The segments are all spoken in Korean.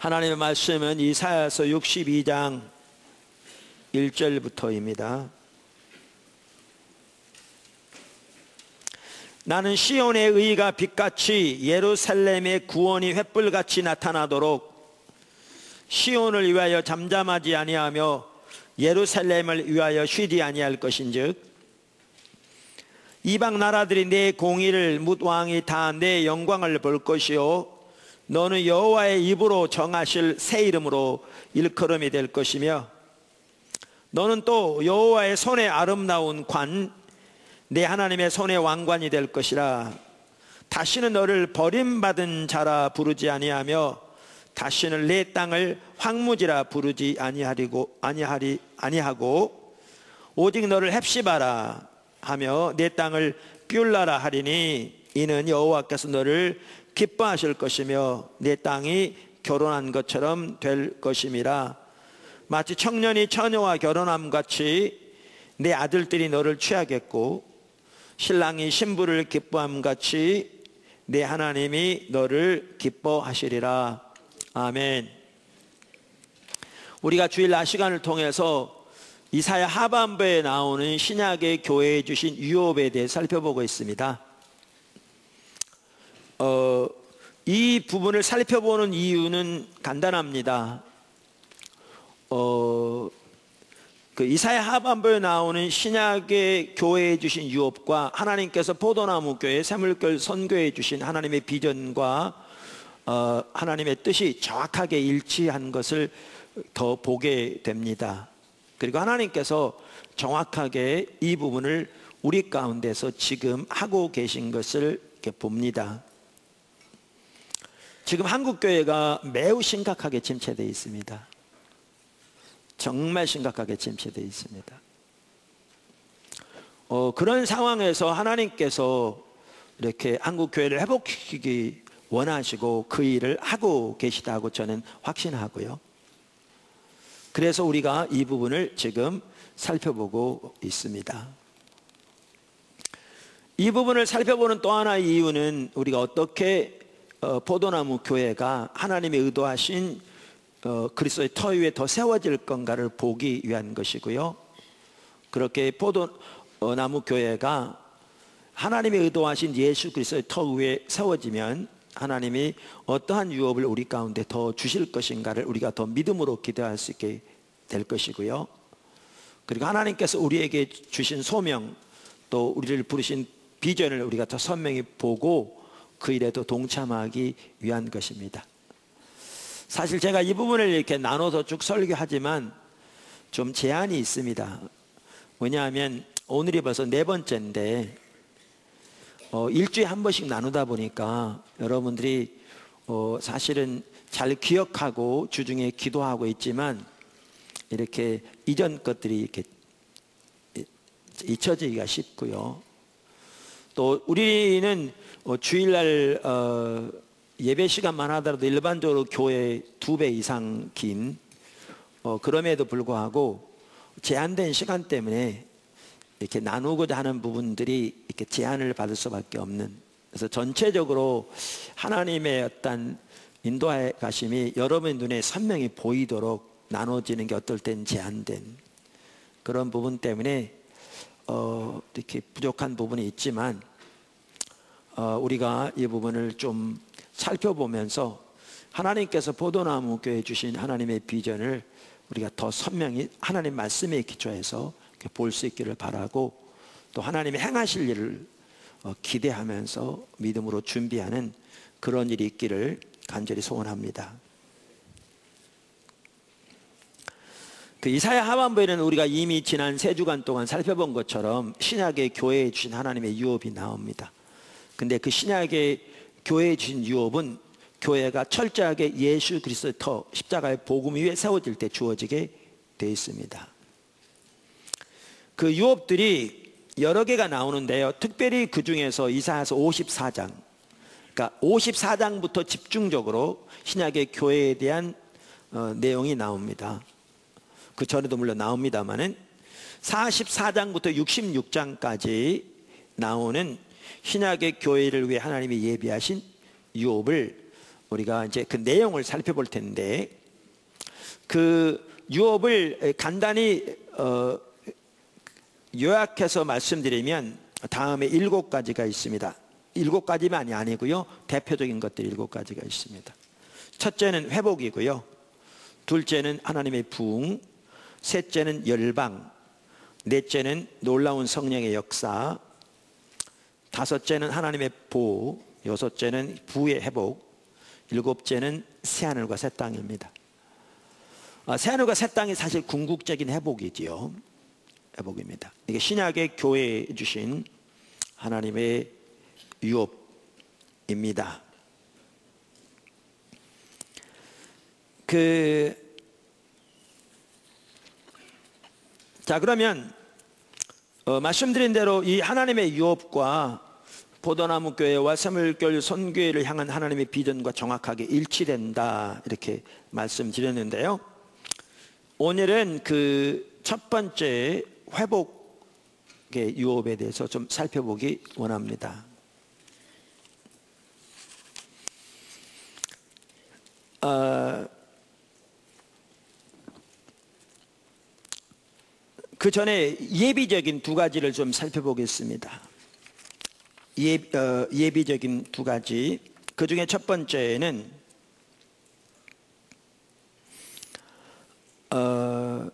하나님의 말씀은 이사야서 62장 1절부터입니다. 나는 시온의 의가 빛같이 예루살렘의 구원이 횃불같이 나타나도록 시온을 위하여 잠잠하지 아니하며 예루살렘을 위하여 쉬지 아니할 것인즉 이방 나라들이 내 공의를 묻 왕이 다 내 영광을 볼 것이요 너는 여호와의 입으로 정하실 새 이름으로 일컬음이 될 것이며 너는 또 여호와의 손에 아름다운 관 내 하나님의 손의 왕관이 될 것이라. 다시는 너를 버림받은 자라 부르지 아니하며 다시는 내 땅을 황무지라 부르지 아니하리고 아니하리 아니하고 오직 너를 헵시바라 하며 내 땅을 뷸라라 하리니 이는 여호와께서 너를 기뻐하실 것이며 내 땅이 결혼한 것처럼 될 것임이라. 마치 청년이 처녀와 결혼함 같이 내 아들들이 너를 취하겠고 신랑이 신부를 기뻐함 같이 내 하나님이 너를 기뻐하시리라. 아멘. 우리가 주일 낮 시간을 통해서 이사야 하반부에 나오는 신약의 교회에 주신 유업에 대해 살펴보고 있습니다. 어, 이 부분을 살펴보는 이유는 간단합니다. 어, 그 이사야 하반부에 나오는 신약의 교회에 주신 유업과 하나님께서 포도나무 교회, 새물결 선교에 주신 하나님의 비전과 어, 하나님의 뜻이 정확하게 일치한 것을 더 보게 됩니다. 그리고 하나님께서 정확하게 이 부분을 우리 가운데서 지금 하고 계신 것을 이렇게 봅니다. 지금 한국 교회가 매우 심각하게 침체되어 있습니다. 정말 심각하게 침체되어 있습니다. 어, 그런 상황에서 하나님께서 이렇게 한국 교회를 회복시키기 원하시고 그 일을 하고 계시다고 저는 확신하고요. 그래서 우리가 이 부분을 지금 살펴보고 있습니다. 이 부분을 살펴보는 또 하나의 이유는 우리가 어떻게 어, 포도나무 교회가 하나님의 의도하신 어, 그리스도의 터 위에 더 세워질 건가를 보기 위한 것이고요. 그렇게 포도나무 교회가 하나님의 의도하신 예수 그리스도의 터 위에 세워지면 하나님이 어떠한 유업을 우리 가운데 더 주실 것인가를 우리가 더 믿음으로 기대할 수 있게 될 것이고요. 그리고 하나님께서 우리에게 주신 소명 또 우리를 부르신 비전을 우리가 더 선명히 보고 그 일에도 동참하기 위한 것입니다. 사실 제가 이 부분을 이렇게 나눠서 쭉 설교하지만 좀 제한이 있습니다. 왜냐하면 오늘이 벌써 네 번째인데 어, 일주일에 한 번씩 나누다 보니까 여러분들이 어, 사실은 잘 기억하고 주중에 기도하고 있지만 이렇게 이전 것들이 이렇게 잊혀지기가 쉽고요. 또 우리는 어, 주일날 어, 예배 시간만 하더라도 일반적으로 교회 두 배 이상 긴 어, 그럼에도 불구하고 제한된 시간 때문에 이렇게 나누고자 하는 부분들이 이렇게 제한을 받을 수밖에 없는 그래서 전체적으로 하나님의 어떤 인도의 가심이 여러분 눈에 선명히 보이도록 나눠지는 게 어떨 땐 제한된 그런 부분 때문에 어, 이렇게 부족한 부분이 있지만 어, 우리가 이 부분을 좀 살펴보면서 하나님께서 포도나무 교회 주신 하나님의 비전을 우리가 더 선명히 하나님 말씀에 기초해서 볼 수 있기를 바라고 또 하나님의 행하실 일을 어, 기대하면서 믿음으로 준비하는 그런 일이 있기를 간절히 소원합니다. 그 이사야 하반부에는 우리가 이미 지난 세 주간 동안 살펴본 것처럼 신약의 교회에 주신 하나님의 유업이 나옵니다. 근데 그 신약의 교회에 주신 유업은 교회가 철저하게 예수 그리스도의 터 십자가의 복음 위에 세워질 때 주어지게 되어 있습니다. 그 유업들이 여러 개가 나오는데요. 특별히 그 중에서 이사야서 54장, 그러니까 54장부터 집중적으로 신약의 교회에 대한 어, 내용이 나옵니다. 그 전에도 물론 나옵니다만은 44장부터 66장까지 나오는 신약의 교회를 위해 하나님이 예비하신 유업을 우리가 이제 그 내용을 살펴볼 텐데 그 유업을 간단히 어, 요약해서 말씀드리면 다음에 일곱 가지가 있습니다. 일곱 가지만이 아니고요. 대표적인 것들이 일곱 가지가 있습니다. 첫째는 회복이고요. 둘째는 하나님의 부흥, 셋째는 열방, 넷째는 놀라운 성령의 역사, 다섯째는 하나님의 보호, 여섯째는 부의 회복, 일곱째는 새하늘과 새 땅입니다. 아, 새하늘과 새 땅이 사실 궁극적인 회복이지요. 회복입니다. 이게 신약의 교회에 주신 하나님의 유업입니다. 그, 자, 그러면, 어, 말씀드린 대로 이 하나님의 유업과 포도나무 교회와 세물교회 선교회를 향한 하나님의 비전과 정확하게 일치된다. 이렇게 말씀드렸는데요. 오늘은 그 첫 번째 회복의 유업에 대해서 좀 살펴보기 원합니다. 어, 그 전에 예비적인 두 가지를 좀 살펴보겠습니다. 예, 어, 예비적인 두 가지. 그 중에 첫 번째는 어,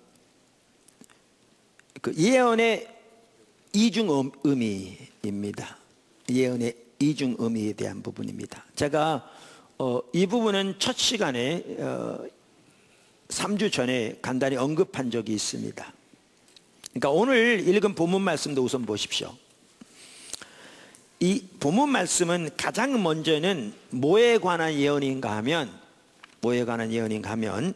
그 예언의 이중 의미입니다. 예언의 이중 의미에 대한 부분입니다. 제가 어, 이 부분은 첫 시간에 어, 3주 전에 간단히 언급한 적이 있습니다. 그러니까 오늘 읽은 본문 말씀도 우선 보십시오. 이 본문 말씀은 가장 먼저는 뭐에 관한 예언인가 하면 뭐에 관한 예언인가 하면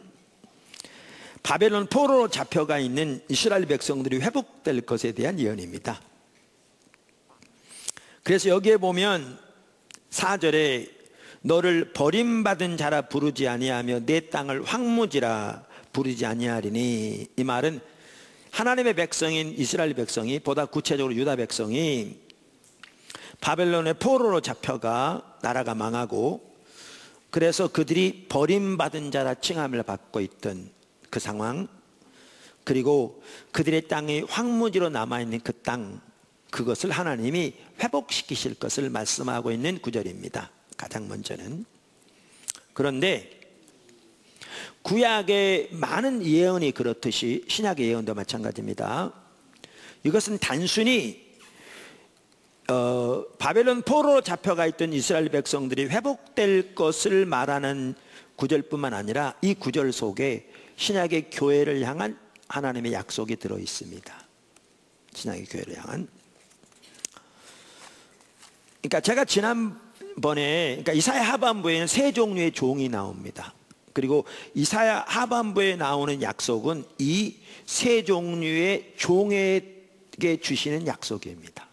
바벨론 포로로 잡혀가 있는 이스라엘 백성들이 회복될 것에 대한 예언입니다. 그래서 여기에 보면 4절에 너를 버림받은 자라 부르지 아니하며 내 땅을 황무지라 부르지 아니하리니 이 말은 하나님의 백성인 이스라엘 백성이 보다 구체적으로 유다 백성이 바벨론의 포로로 잡혀가 나라가 망하고 그래서 그들이 버림받은 자라 칭함을 받고 있던 그 상황 그리고 그들의 땅이 황무지로 남아있는 그 땅 그것을 하나님이 회복시키실 것을 말씀하고 있는 구절입니다. 가장 먼저는. 그런데 구약의 많은 예언이 그렇듯이 신약의 예언도 마찬가지입니다. 이것은 단순히 어, 바벨론 포로로 잡혀가 있던 이스라엘 백성들이 회복될 것을 말하는 구절뿐만 아니라 이 구절 속에 신약의 교회를 향한 하나님의 약속이 들어 있습니다. 신약의 교회를 향한. 그러니까 제가 지난 번에 그러니까 이사야 하반부에는 세 종류의 종이 나옵니다. 그리고 이사야 하반부에 나오는 약속은 이 세 종류의 종에게 주시는 약속입니다.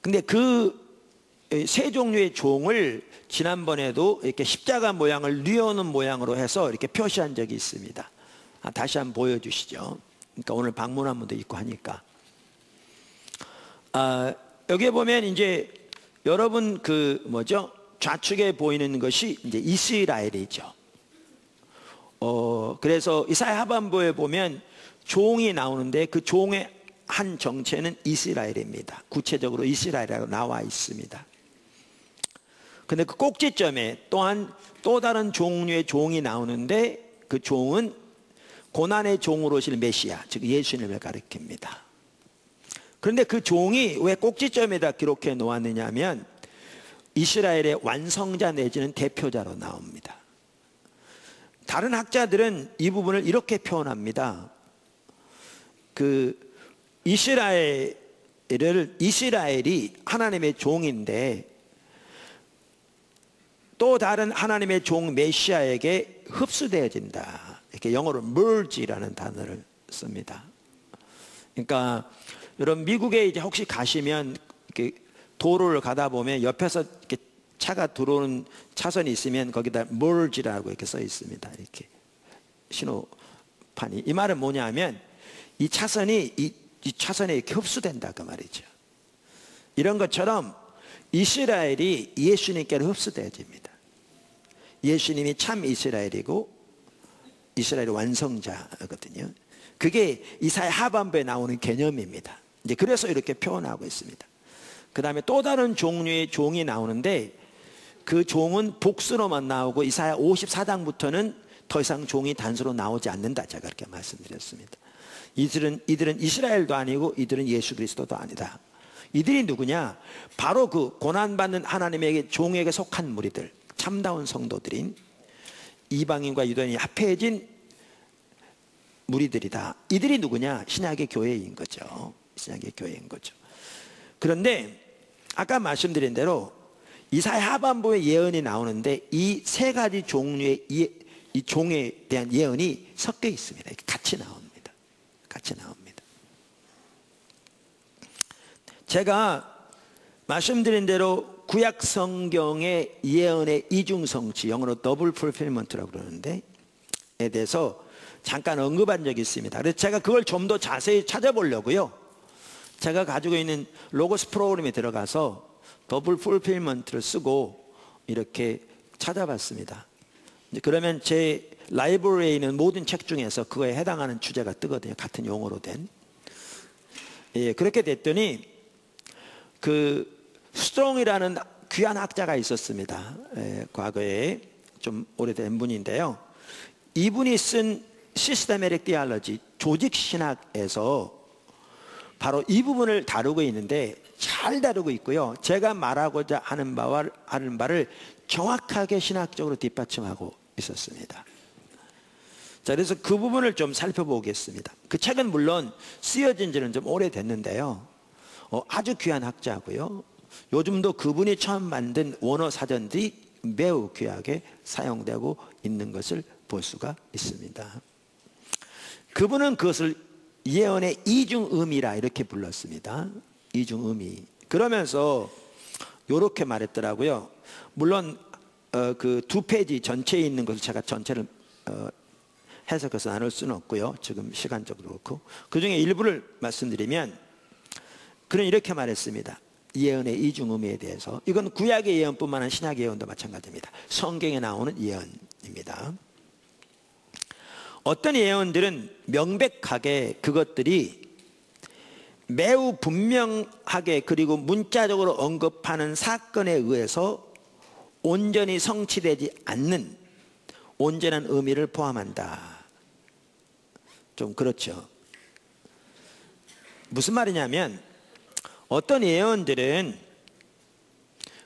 근데 그 세 종류의 종을 지난번에도 이렇게 십자가 모양을 뉘어놓은 모양으로 해서 이렇게 표시한 적이 있습니다. 아, 다시 한번 보여주시죠. 그러니까 오늘 방문한 분도 있고 하니까. 아, 여기에 보면 이제 여러분 그 뭐죠? 좌측에 보이는 것이 이제 이스라엘이죠. 어, 그래서 이사야 하반부에 보면 종이 나오는데 그 종의 한 정체는 이스라엘입니다. 구체적으로 이스라엘이라고 나와 있습니다. 근데 그 꼭지점에 또한 또 다른 종류의 종이 나오는데 그 종은 고난의 종으로 오실 메시아, 즉 예수님을 가리킵니다. 그런데 그 종이 왜 꼭지점에다 기록해 놓았느냐 하면 이스라엘의 완성자 내지는 대표자로 나옵니다. 다른 학자들은 이 부분을 이렇게 표현합니다. 그 이스라엘을 이스라엘이 하나님의 종인데 또 다른 하나님의 종 메시아에게 흡수되어진다. 이렇게 영어로 merge라는 단어를 씁니다. 그러니까 여러분 미국에 이제 혹시 가시면 이렇게 도로를 가다 보면 옆에서 이렇게 차가 들어오는 차선이 있으면 거기다 merge라고 이렇게 써 있습니다. 이렇게 신호판이 이 말은 뭐냐면 이 차선이 이, 이 차선에 흡수된다 그 말이죠. 이런 것처럼 이스라엘이 예수님께로 흡수되어집니다. 예수님이 참 이스라엘이고 이스라엘 완성자거든요. 그게 이사야 하반부에 나오는 개념입니다. 이제 그래서 이렇게 표현하고 있습니다. 그 다음에 또 다른 종류의 종이 나오는데 그 종은 복수로만 나오고 이사야 54장부터는 더 이상 종이 단수로 나오지 않는다. 제가 그렇게 말씀드렸습니다. 이들은, 이들은 이스라엘도 아니고 이들은 예수 그리스도도 아니다. 이들이 누구냐? 바로 그 고난받는 하나님에게 종에게 속한 무리들, 참다운 성도들인 이방인과 유대인이 합해진 무리들이다. 이들이 누구냐? 신약의 교회인 거죠. 신약의 교회인 거죠. 그런데 아까 말씀드린 대로 이사야 하반부에 예언이 나오는데 이 세 가지 종류의 이, 이 종에 대한 예언이 섞여 있습니다. 같이 나옵니다. 같이 나옵니다. 제가 말씀드린 대로 구약 성경의 예언의 이중성취, 영어로 double fulfillment라고 그러는데, 에 대해서 잠깐 언급한 적이 있습니다. 그래서 제가 그걸 좀 더 자세히 찾아보려고요. 제가 가지고 있는 로고스 프로그램에 들어가서 double fulfillment를 쓰고 이렇게 찾아봤습니다. 그러면 제 라이브러리에 있는 모든 책 중에서 그거에 해당하는 주제가 뜨거든요. 같은 용어로 된. 예, 그렇게 됐더니 그 스트롱이라는 귀한 학자가 있었습니다. 예, 과거에 좀 오래된 분인데요. 이분이 쓴 systematic theology 조직 신학에서 바로 이 부분을 다루고 있는데 잘 다루고 있고요. 제가 말하고자 하는 바와 하는 바를 정확하게 신학적으로 뒷받침하고 있었습니다. 자, 그래서 그 부분을 좀 살펴보겠습니다. 그 책은 물론 쓰여진 지는 좀 오래됐는데요. 어, 아주 귀한 학자고요. 요즘도 그분이 처음 만든 원어 사전들이 매우 귀하게 사용되고 있는 것을 볼 수가 있습니다. 그분은 그것을 예언의 이중 의미라 이렇게 불렀습니다. 이중 의미. 그러면서 이렇게 말했더라고요. 물론 어, 그두 페이지 전체에 있는 것을 제가 전체를 어, 해석해서 나눌 수는 없고요. 지금 시간적으로 그렇고 그 중에 일부를 말씀드리면 그는 이렇게 말했습니다. 예언의 이중 의미에 대해서 이건 구약의 예언뿐만 아니라 신약의 예언도 마찬가지입니다. 성경에 나오는 예언입니다. 어떤 예언들은 명백하게 그것들이 매우 분명하게 그리고 문자적으로 언급하는 사건에 의해서 온전히 성취되지 않는 온전한 의미를 포함한다. 좀 그렇죠. 무슨 말이냐면 어떤 예언들은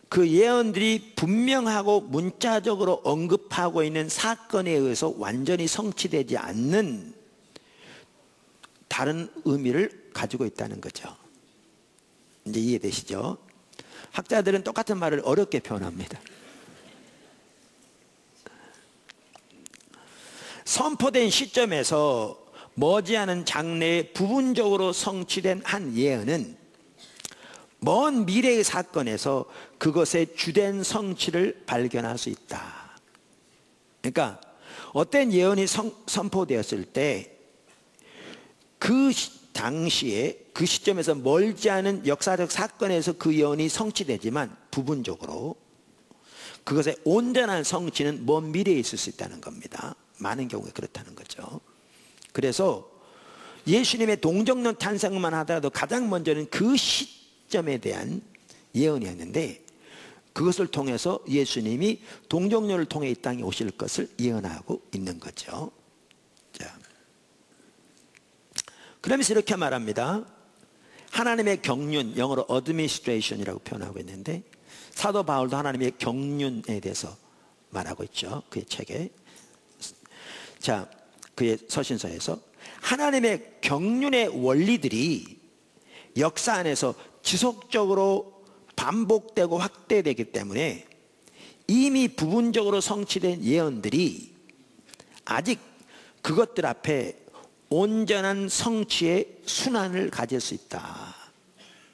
그 예언들이 분명하고 문자적으로 언급하고 있는 사건에 의해서 완전히 성취되지 않는 다른 의미를 가지고 있다는 거죠. 이제 이해되시죠? 학자들은 똑같은 말을 어렵게 표현합니다. 선포된 시점에서 머지않은 장래에 부분적으로 성취된 한 예언은 먼 미래의 사건에서 그것의 주된 성취를 발견할 수 있다. 그러니까 어떤 예언이 성, 선포되었을 때 그 당시에 그 시점에서 멀지 않은 역사적 사건에서 그 예언이 성취되지만 부분적으로 그것의 온전한 성취는 먼 미래에 있을 수 있다는 겁니다. 많은 경우에 그렇다는 거죠. 그래서 예수님의 동정론 탄생만 하더라도 가장 먼저는 그 시, 시점에 대한 예언이었는데 그것을 통해서 예수님이 동정녀를 통해 이 땅에 오실 것을 예언하고 있는 거죠. 자. 그러면서 이렇게 말합니다. 하나님의 경륜, 영어로 administration이라고 표현하고 있는데 사도 바울도 하나님의 경륜에 대해서 말하고 있죠. 그의 책에. 자, 그의 서신서에서 하나님의 경륜의 원리들이 역사 안에서 지속적으로 반복되고 확대되기 때문에 이미 부분적으로 성취된 예언들이 아직 그것들 앞에 온전한 성취의 순환을 가질 수 있다.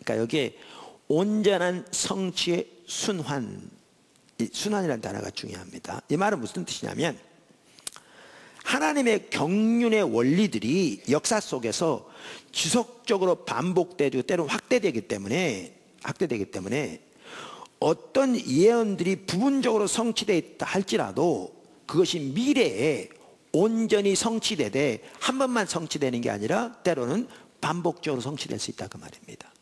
그러니까 여기에 온전한 성취의 순환, 순환이라는 단어가 중요합니다. 이 말은 무슨 뜻이냐면 하나님의 경륜의 원리들이 역사 속에서 지속적으로 반복되고 때로 확대되기 때문에 확대되기 때문에 어떤 예언들이 부분적으로 성취되어 있다 할지라도 그것이 미래에 온전히 성취되되 한 번만 성취되는 게 아니라 때로는 반복적으로 성취될 수 있다 그 말입니다.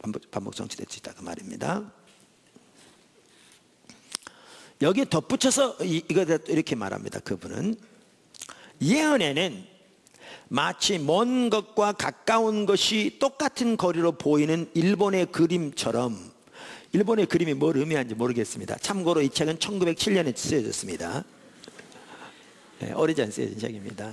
반복, 반복 성취될 수 있다 그 말입니다. 여기에 덧붙여서 이거 이렇게 말합니다. 그분은 예언에는 마치 먼 것과 가까운 것이 똑같은 거리로 보이는 일본의 그림처럼 일본의 그림이 뭘 의미하는지 모르겠습니다. 참고로 이 책은 1907년에 쓰여졌습니다. 네, 오래전 쓰여진 책입니다.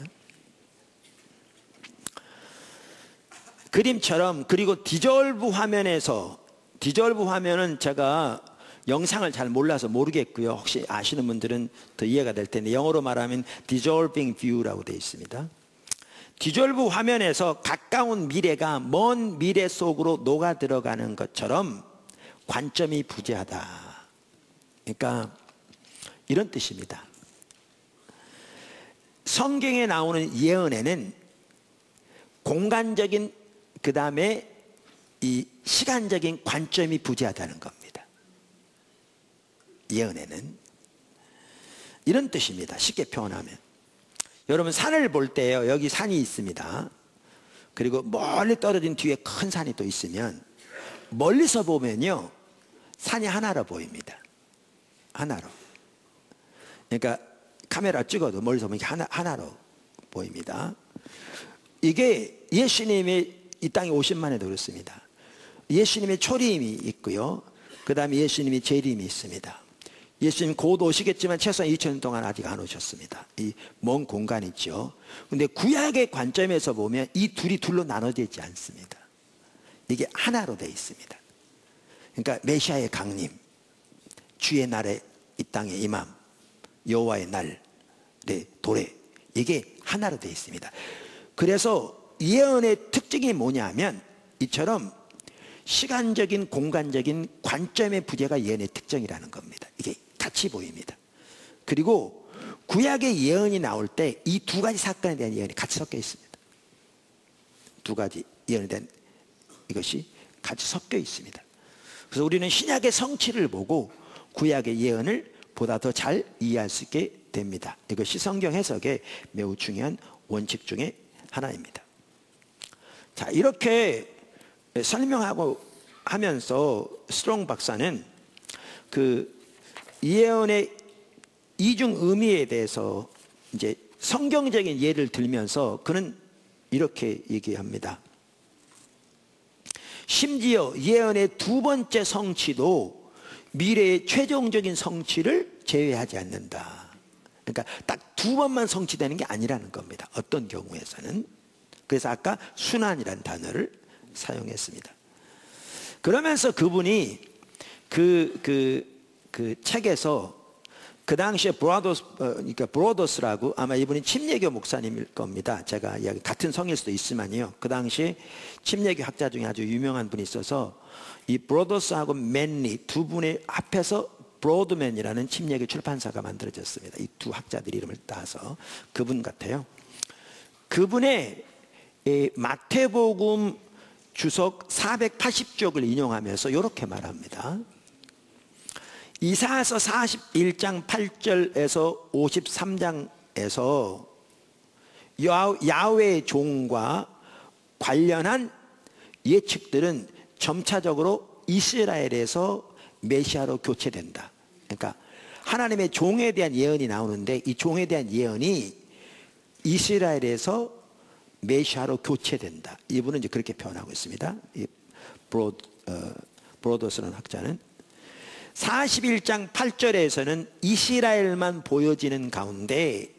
그림처럼 그리고 디졸브 화면에서 디졸브 화면은 제가 영상을 잘 몰라서 모르겠고요. 혹시 아시는 분들은 더 이해가 될 텐데 영어로 말하면 dissolving view라고 되어 있습니다. 디졸브 화면에서 가까운 미래가 먼 미래 속으로 녹아 들어가는 것처럼 관점이 부재하다. 그러니까 이런 뜻입니다. 성경에 나오는 예언에는 공간적인 그 다음에 이 시간적인 관점이 부재하다는 겁니다. 예언에는 이런 뜻입니다. 쉽게 표현하면 여러분 산을 볼 때요 여기 산이 있습니다. 그리고 멀리 떨어진 뒤에 큰 산이 또 있으면 멀리서 보면요 산이 하나로 보입니다. 하나로. 그러니까 카메라 찍어도 멀리서 보면 하나, 하나로 보입니다. 이게 예수님이 이 땅에 오신만 해도 그렇습니다. 예수님의 초림이 있고요. 그 다음에 예수님의 재림이 있습니다. 예수님 곧 오시겠지만 최소한 2000년 동안 아직 안 오셨습니다. 이 먼 공간 있죠. 근데 구약의 관점에서 보면 이 둘이 둘로 나눠져 있지 않습니다. 이게 하나로 되어 있습니다. 그러니까 메시아의 강림, 주의 날에 이 땅에 임함, 여호와의 날, 네, 도래 이게 하나로 되어 있습니다. 그래서 예언의 특징이 뭐냐면 이처럼 시간적인 공간적인 관점의 부재가 예언의 특징이라는 겁니다. 이게 같이 보입니다. 그리고 구약의 예언이 나올 때 이 두 가지 사건에 대한 예언이 같이 섞여 있습니다. 두 가지 예언에 대한 이것이 같이 섞여 있습니다. 그래서 우리는 신약의 성취를 보고 구약의 예언을 보다 더 잘 이해할 수 있게 됩니다. 이것이 성경 해석의 매우 중요한 원칙 중에 하나입니다. 자, 이렇게 설명하고 하면서 스트롱 박사는 그 예언의 이중 의미에 대해서 이제 성경적인 예를 들면서 그는 이렇게 얘기합니다. 심지어 예언의 두 번째 성취도 미래의 최종적인 성취를 제외하지 않는다. 그러니까 딱 두 번만 성취되는 게 아니라는 겁니다. 어떤 경우에서는. 그래서 아까 순환이라는 단어를 사용했습니다. 그러면서 그분이 그, 그, 그 책에서 그 당시에 브라더스, 어, 그러니까 브로더스라고 아마 이분이 침례교 목사님일 겁니다. 제가 같은 성일 수도 있지만요. 그 당시에 침례교 학자 중에 아주 유명한 분이 있어서 이 브로더스하고 맨리 두 분의 앞에서 브로드맨이라는 침례교 출판사가 만들어졌습니다. 이 두 학자들 이름을 따서 그분 같아요. 그분의 마태복음 주석 480쪽을 인용하면서 이렇게 말합니다. 이사서 41장 8절에서 53장에서 야외 종과 관련한 예측들은 점차적으로 이스라엘에서 메시아로 교체된다. 그러니까 하나님의 종에 대한 예언이 나오는데 이 종에 대한 예언이 이스라엘에서 메시아로 교체된다. 이분은 이제 그렇게 표현하고 있습니다. 이 브로, 어, 브로더스라는 학자는 41장 8절에서는 이스라엘만 보여지는 가운데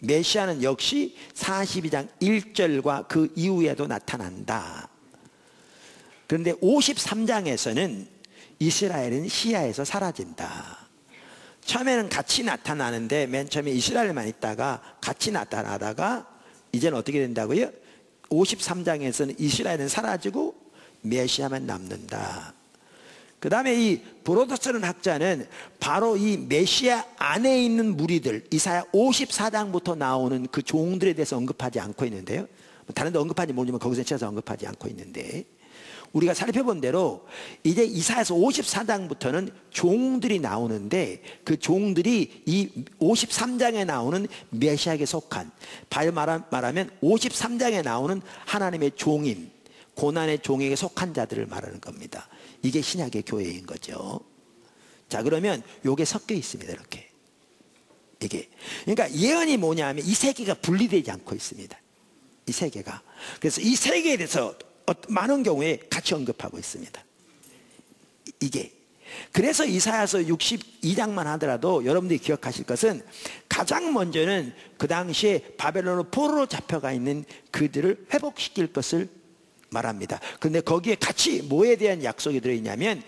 메시아는 역시 42장 1절과 그 이후에도 나타난다. 그런데 53장에서는 이스라엘은 시야에서 사라진다. 처음에는 같이 나타나는데 맨 처음에 이스라엘만 있다가 같이 나타나다가 이제는 어떻게 된다고요? 53장에서는 이스라엘은 사라지고 메시아만 남는다. 그 다음에 이 브로더스는 학자는 바로 이 메시아 안에 있는 무리들 이사야 54장부터 나오는 그 종들에 대해서 언급하지 않고 있는데요. 다른 데 언급하지 모르지만 거기서 찾아서 언급하지 않고 있는데 우리가 살펴본 대로 이제 이사에서 54장부터는 종들이 나오는데 그 종들이 이 53장에 나오는 메시아에게 속한 발 말하면 53장에 나오는 하나님의 종인 고난의 종에게 속한 자들을 말하는 겁니다. 이게 신약의 교회인 거죠. 자 그러면 요게 섞여 있습니다. 이렇게 이게 그러니까 예언이 뭐냐면 이 세계가 분리되지 않고 있습니다. 이 세계가 그래서 이 세계에 대해서 많은 경우에 같이 언급하고 있습니다. 이게 그래서 이사야서 62장만 하더라도 여러분들이 기억하실 것은 가장 먼저는 그 당시에 바벨론으로 포로로 잡혀가 있는 그들을 회복시킬 것을 말합니다. 그런데 거기에 같이 뭐에 대한 약속이 들어있냐면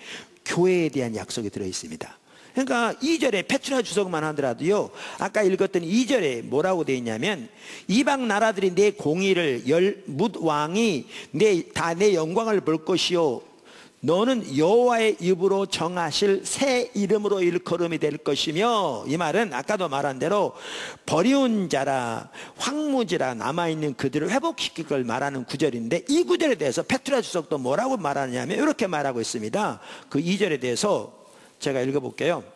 교회에 대한 약속이 들어있습니다. 그러니까 2절에 페트라 주석만 하더라도요. 아까 읽었던 2절에 뭐라고 되어 있냐면 이방 나라들이 내 공의를 열 묻 왕이 내 다 내 영광을 볼 것이요 너는 여호와의 입으로 정하실 새 이름으로 일컬음이 될 것이며 이 말은 아까도 말한 대로 버리운 자라 황무지라 남아있는 그들을 회복시킬 걸 말하는 구절인데 이 구절에 대해서 페트라 주석도 뭐라고 말하냐면 이렇게 말하고 있습니다 그 2절에 대해서 제가 읽어볼게요.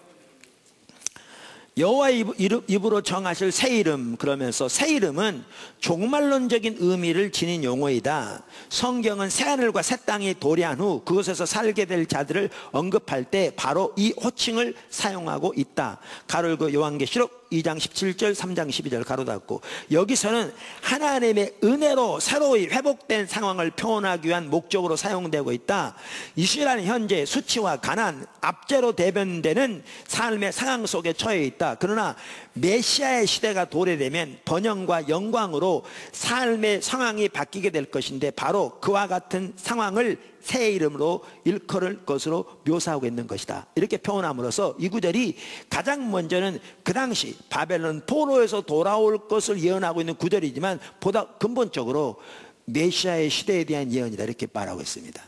여호와의 입으로 정하실 새 이름 그러면서 새 이름은 종말론적인 의미를 지닌 용어이다. 성경은 새 하늘과 새 땅이 도래한 후 그곳에서 살게 될 자들을 언급할 때 바로 이 호칭을 사용하고 있다. 가로고 요한계시록 2장 17절, 3장 12절 가로 닫고 여기서는 하나님의 은혜로 새로이 회복된 상황을 표현하기 위한 목적으로 사용되고 있다. 이스라엘은 현재 수치와 가난, 압제로 대변되는 삶의 상황 속에 처해 있다. 그러나 메시아의 시대가 도래되면 번영과 영광으로 삶의 상황이 바뀌게 될 것인데 바로 그와 같은 상황을 새 이름으로 일컬을 것으로 묘사하고 있는 것이다. 이렇게 표현함으로써 이 구절이 가장 먼저는 그 당시 바벨론 포로에서 돌아올 것을 예언하고 있는 구절이지만 보다 근본적으로 메시아의 시대에 대한 예언이다. 이렇게 말하고 있습니다.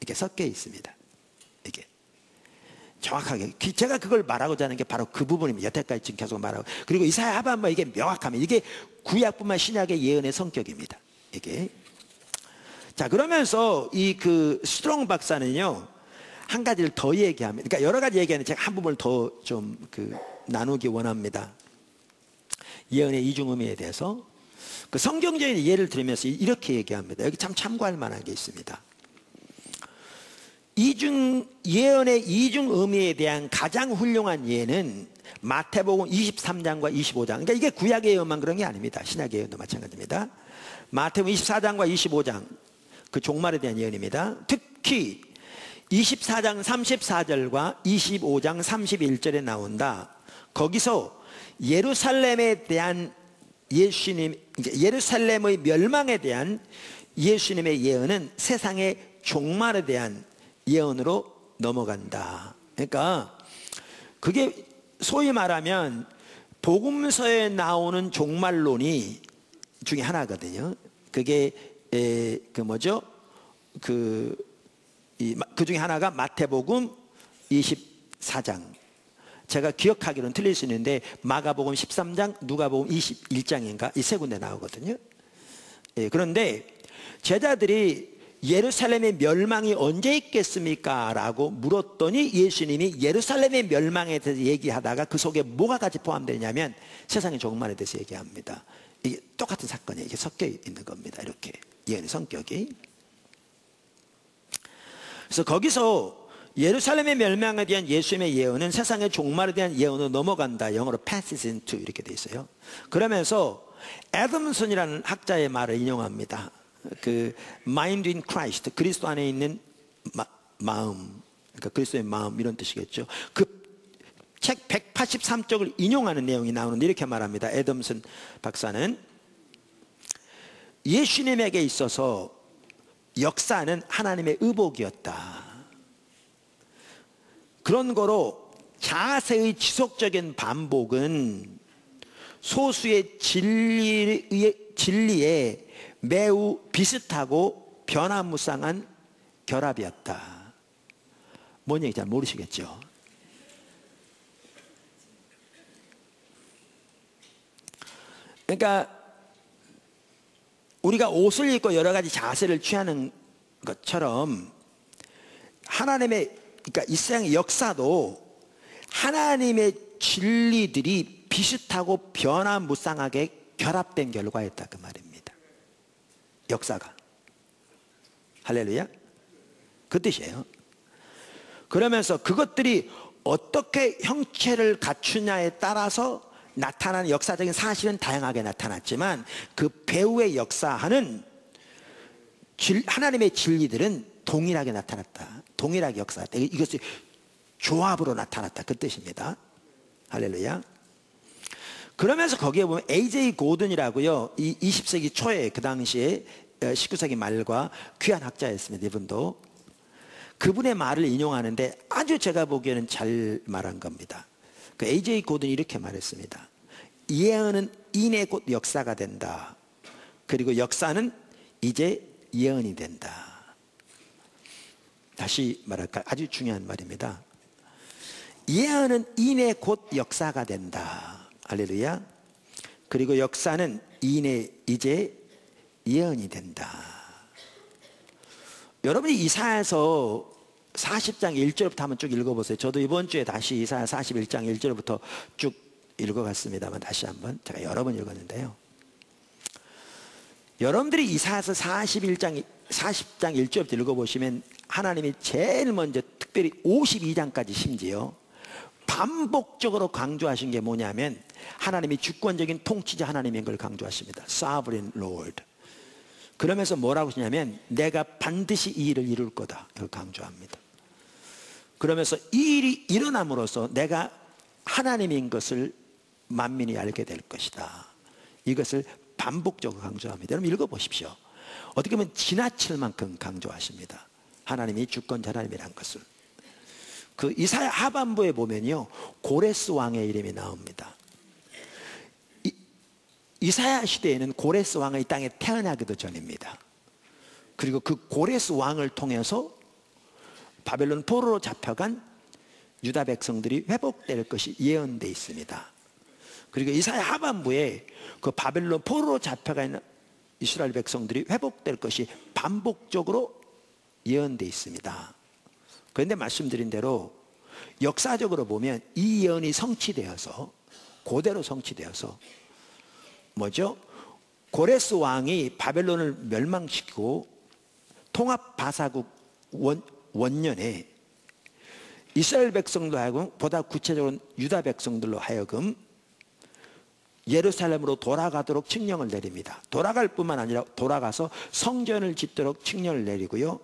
이렇게 섞여 있습니다. 이게. 정확하게 제가 그걸 말하고자 하는 게 바로 그 부분입니다. 여태까지 지금 계속 말하고 그리고 이사야 하반부 이게 명확하면 이게 구약뿐만 신약의 예언의 성격입니다. 이게 자 그러면서 이 그 스트롱 박사는요 한 가지를 더 얘기합니다. 그러니까 여러 가지 얘기하는 제가 한 부분을 더 좀 그 나누기 원합니다. 예언의 이중 의미에 대해서 그 성경적인 예를 들으면서 이렇게 얘기합니다. 여기 참 참고할 만한 게 있습니다. 이중 예언의 이중 의미에 대한 가장 훌륭한 예는 마태복음 23장과 25장. 그러니까 이게 구약의 예언만 그런 게 아닙니다. 신약의 예언도 마찬가지입니다. 마태복음 24장과 25장. 그 종말에 대한 예언입니다. 특히 24장 34절과 25장 31절에 나온다. 거기서 예루살렘에 대한 예수님, 예루살렘의 멸망에 대한 예수님의 예언은 세상의 종말에 대한 예언으로 넘어간다. 그러니까 그게 소위 말하면 복음서에 나오는 종말론이 중에 하나거든요. 그게 에, 그 뭐죠? 그, 이, 그 중에 하나가 마태복음 24장. 제가 기억하기로는 틀릴 수 있는데 마가복음 13장, 누가복음 21장인가 이 세 군데 나오거든요. 예, 그런데 제자들이 예루살렘의 멸망이 언제 있겠습니까? 라고 물었더니 예수님이 예루살렘의 멸망에 대해서 얘기하다가 그 속에 뭐가 같이 포함되냐면 세상의 종말에 대해서 얘기합니다. 이게 똑같은 사건이 이게 섞여 있는 겁니다. 이렇게. 예언의 성격이. 그래서 거기서 예루살렘의 멸망에 대한 예수님의 예언은 세상의 종말에 대한 예언으로 넘어간다. 영어로 passes into 이렇게 돼 있어요. 그러면서 애덤슨이라는 학자의 말을 인용합니다. 그 mind in Christ 그리스도 안에 있는 마, 마음 그러니까 그리스도의 마음 이런 뜻이겠죠. 그 책 183쪽을 인용하는 내용이 나오는데 이렇게 말합니다. 애덤슨 박사는 예수님에게 있어서 역사는 하나님의 의복이었다. 그런 거로 자세의 지속적인 반복은 소수의 진리의, 진리에 매우 비슷하고 변화무쌍한 결합이었다. 뭔 얘기인지 잘 모르시겠죠? 그러니까 우리가 옷을 입고 여러 가지 자세를 취하는 것처럼 하나님의 그러니까 이 세상의 역사도 하나님의 진리들이 비슷하고 변화무쌍하게 결합된 결과였다 그 말입니다. 역사가 할렐루야 그 뜻이에요. 그러면서 그것들이 어떻게 형체를 갖추냐에 따라서 나타나는 역사적인 사실은 다양하게 나타났지만 그 배우의 역사하는 하나님의 진리들은 동일하게 나타났다. 동일하게 역사했다. 이것이 조합으로 나타났다. 그 뜻입니다. 할렐루야. 그러면서 거기에 보면 AJ 고든이라고요. 이 20세기 초에 그 당시에 19세기 어, 말과 귀한 학자였습니다. 이분도. 그분의 말을 인용하는데 아주 제가 보기에는 잘 말한 겁니다. 그 AJ 고든이 이렇게 말했습니다. 예언은 인의 곧 역사가 된다. 그리고 역사는 이제 예언이 된다. 다시 말할까 아주 중요한 말입니다. 예언은 인의 곧 역사가 된다. 할렐루야. 그리고 역사는 인의 이제 예언이 된다. 여러분이 이사에서 40장 1절부터 한번 쭉 읽어보세요. 저도 이번 주에 다시 이사야 41장 1절부터 쭉 읽어갔습니다만 다시 한번 제가 여러 번 읽었는데요. 여러분들이 이사야서 41장 40장 1절부터 읽어보시면 하나님이 제일 먼저 특별히 52장까지 심지어 반복적으로 강조하신 게 뭐냐면 하나님이 주권적인 통치자 하나님인 걸 강조하십니다. Sovereign Lord. 그러면서 뭐라고 하시냐면 내가 반드시 이 일을 이룰 거다. 이걸 강조합니다. 그러면서 이 일이 일어남으로써 내가 하나님인 것을 만민이 알게 될 것이다. 이것을 반복적으로 강조합니다. 여러분 읽어보십시오. 어떻게 보면 지나칠 만큼 강조하십니다. 하나님이 주권자 하나님이란 것을. 그 이사야 하반부에 보면요. 고레스 왕의 이름이 나옵니다. 이, 이사야 시대에는 고레스 왕의 땅에 태어나기도 전입니다. 그리고 그 고레스 왕을 통해서 바벨론 포로로 잡혀간 유다 백성들이 회복될 것이 예언되어 있습니다. 그리고 이사야 하반부에 그 바벨론 포로로 잡혀가 있는 이스라엘 백성들이 회복될 것이 반복적으로 예언되어 있습니다. 그런데 말씀드린 대로 역사적으로 보면 이 예언이 성취되어서 고대로 성취되어서 뭐죠? 고레스 왕이 바벨론을 멸망시키고 통합 바사국 원, 원년에 이스라엘 백성도 하여금 보다 구체적으로 유다 백성들로 하여금 예루살렘으로 돌아가도록 칙령을 내립니다. 돌아갈 뿐만 아니라 돌아가서 성전을 짓도록 칙령을 내리고요.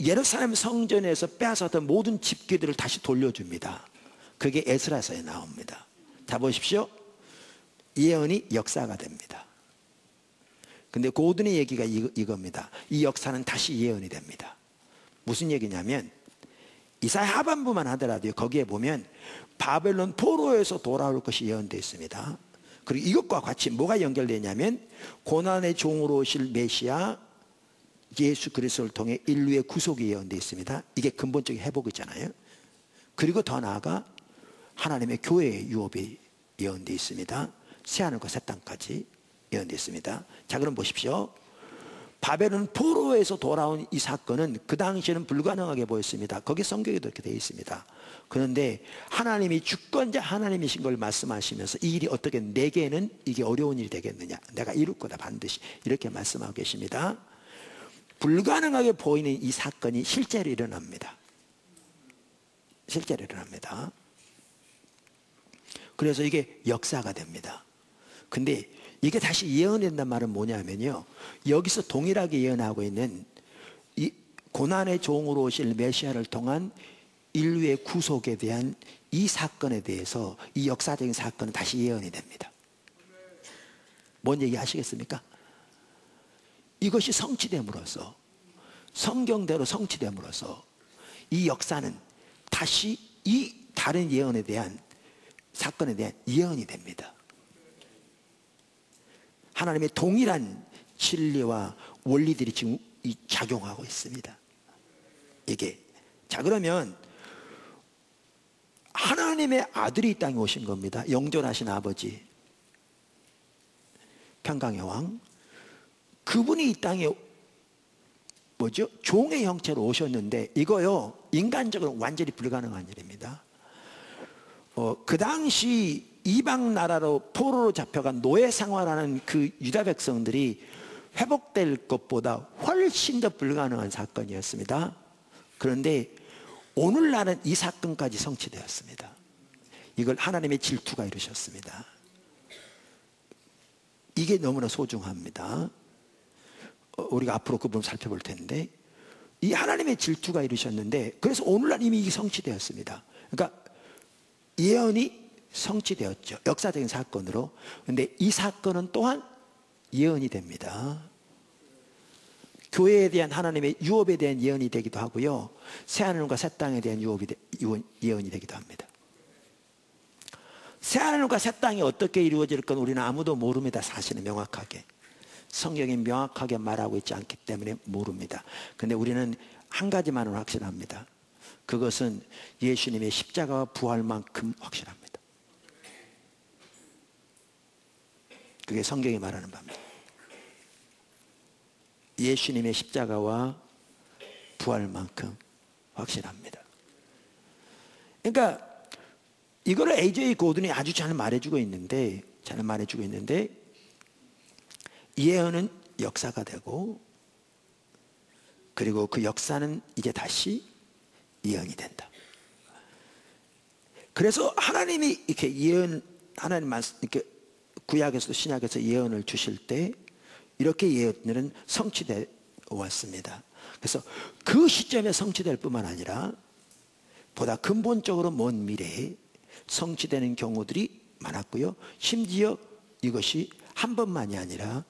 예루살렘 성전에서 빼앗았던 모든 집기들을 다시 돌려줍니다. 그게 에스라서에 나옵니다. 자 보십시오. 예언이 역사가 됩니다. 근데 고든의 얘기가 이겁니다. 이 역사는 다시 예언이 됩니다. 무슨 얘기냐면 이사야 하반부만 하더라도 거기에 보면 바벨론 포로에서 돌아올 것이 예언되어 있습니다. 그리고 이것과 같이 뭐가 연결되냐면 고난의 종으로 오실 메시아 예수 그리스도를 통해 인류의 구속이 예언되어 있습니다. 이게 근본적인 회복이잖아요. 그리고 더 나아가 하나님의 교회의 유업이 예언되어 있습니다. 새하늘과 새 땅까지 예언되어 있습니다. 자 그럼 보십시오. 바벨론 포로에서 돌아온 이 사건은 그 당시에는 불가능하게 보였습니다. 거기 성경에도 이렇게 되어 있습니다. 그런데 하나님이 주권자 하나님이신 걸 말씀하시면서 이 일이 어떻게 내게는 이게 어려운 일이 되겠느냐. 내가 이룰 거다 반드시. 이렇게 말씀하고 계십니다. 불가능하게 보이는 이 사건이 실제로 일어납니다. 실제로 일어납니다. 그래서 이게 역사가 됩니다. 근데 이게 다시 예언된단 말은 뭐냐면요. 여기서 동일하게 예언하고 있는 이 고난의 종으로 오실 메시아를 통한 인류의 구속에 대한 이 사건에 대해서 이 역사적인 사건은 다시 예언이 됩니다. 뭔 얘기 하시겠습니까? 이것이 성취됨으로써 성경대로 성취됨으로써 이 역사는 다시 이 다른 예언에 대한 사건에 대한 예언이 됩니다. 하나님의 동일한 진리와 원리들이 지금 작용하고 있습니다. 이게 자 그러면 하나님의 아들이 이 땅에 오신 겁니다. 영존하신 아버지 평강의 왕 그분이 이 땅에 뭐죠? 종의 형체로 오셨는데 이거요 인간적으로 완전히 불가능한 일입니다. 어, 그 당시 이방 나라로 포로로 잡혀간 노예 생활하는 그 유다 백성들이 회복될 것보다 훨씬 더 불가능한 사건이었습니다. 그런데 오늘날은 이 사건까지 성취되었습니다. 이걸 하나님의 질투가 이루셨습니다. 이게 너무나 소중합니다. 어, 우리가 앞으로 그 부분 살펴볼 텐데 이 하나님의 질투가 이루셨는데 그래서 오늘날 이미 이 성취되었습니다. 그러니까 예언이 성취되었죠. 역사적인 사건으로. 근데 이 사건은 또한 예언이 됩니다. 교회에 대한 하나님의 유업에 대한 예언이 되기도 하고요. 새하늘과 새 땅에 대한 유업이 되, 예언이 되기도 합니다. 새하늘과 새 땅이 어떻게 이루어질 건 우리는 아무도 모릅니다. 사실은 명확하게. 성경이 명확하게 말하고 있지 않기 때문에 모릅니다. 근데 우리는 한 가지만은 확실합니다. 그것은 예수님의 십자가와 부활만큼 확실합니다. 그게 성경이 말하는 바입니다. 예수님의 십자가와 부활만큼 확실합니다. 그러니까 이거를 AJ 고든이 아주 잘 말해주고 있는데 잘 말해주고 있는데 예언은 역사가 되고 그리고 그 역사는 이제 다시 예언이 된다. 그래서 하나님이 이렇게 예언 하나님 말씀 이렇게 구약에서도 신약에서 예언을 주실 때 이렇게 예언들은 성취되어 왔습니다. 그래서 그 시점에 성취될 뿐만 아니라 보다 근본적으로 먼 미래에 성취되는 경우들이 많았고요. 심지어 이것이 한 번만이 아니라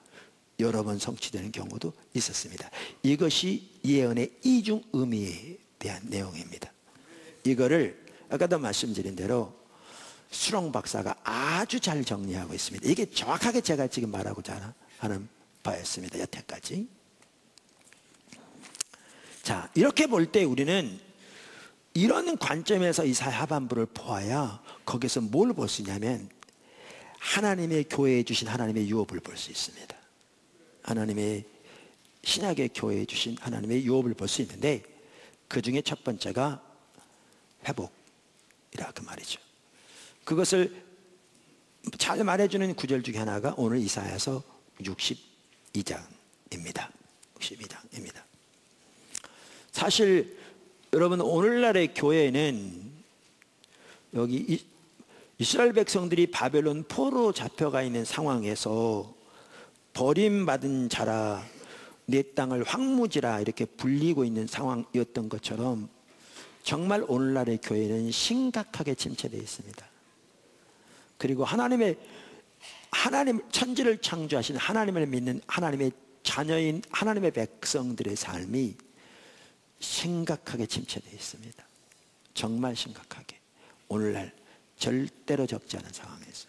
여러 번 성취되는 경우도 있었습니다. 이것이 예언의 이중 의미에 대한 내용입니다. 이거를 아까도 말씀드린 대로 수롱 박사가 아주 잘 정리하고 있습니다. 이게 정확하게 제가 지금 말하고자 하는 바였습니다. 여태까지. 자, 이렇게 볼 때 우리는 이런 관점에서 이사 하반부를 보아야 거기서 뭘 볼 수 있냐면 하나님의 교회에 주신 하나님의 유업을 볼 수 있습니다. 하나님의 신약의 교회에 주신 하나님의 유업을 볼 수 있는데 그 중에 첫 번째가 회복이라 그 말이죠. 그것을 잘 말해주는 구절 중에 하나가 오늘 이사야서 62장입니다. 62장입니다. 사실 여러분 오늘날의 교회는 여기 이스라엘 백성들이 바벨론 포로 잡혀가 있는 상황에서 버림받은 자라 내 땅을 황무지라 이렇게 불리고 있는 상황이었던 것처럼 정말 오늘날의 교회는 심각하게 침체되어 있습니다. 그리고 하나님의 하나님 천지를 창조하신 하나님을 믿는 하나님의 자녀인 하나님의 백성들의 삶이 심각하게 침체되어 있습니다. 정말 심각하게 오늘날 절대로 적지 않은 상황에서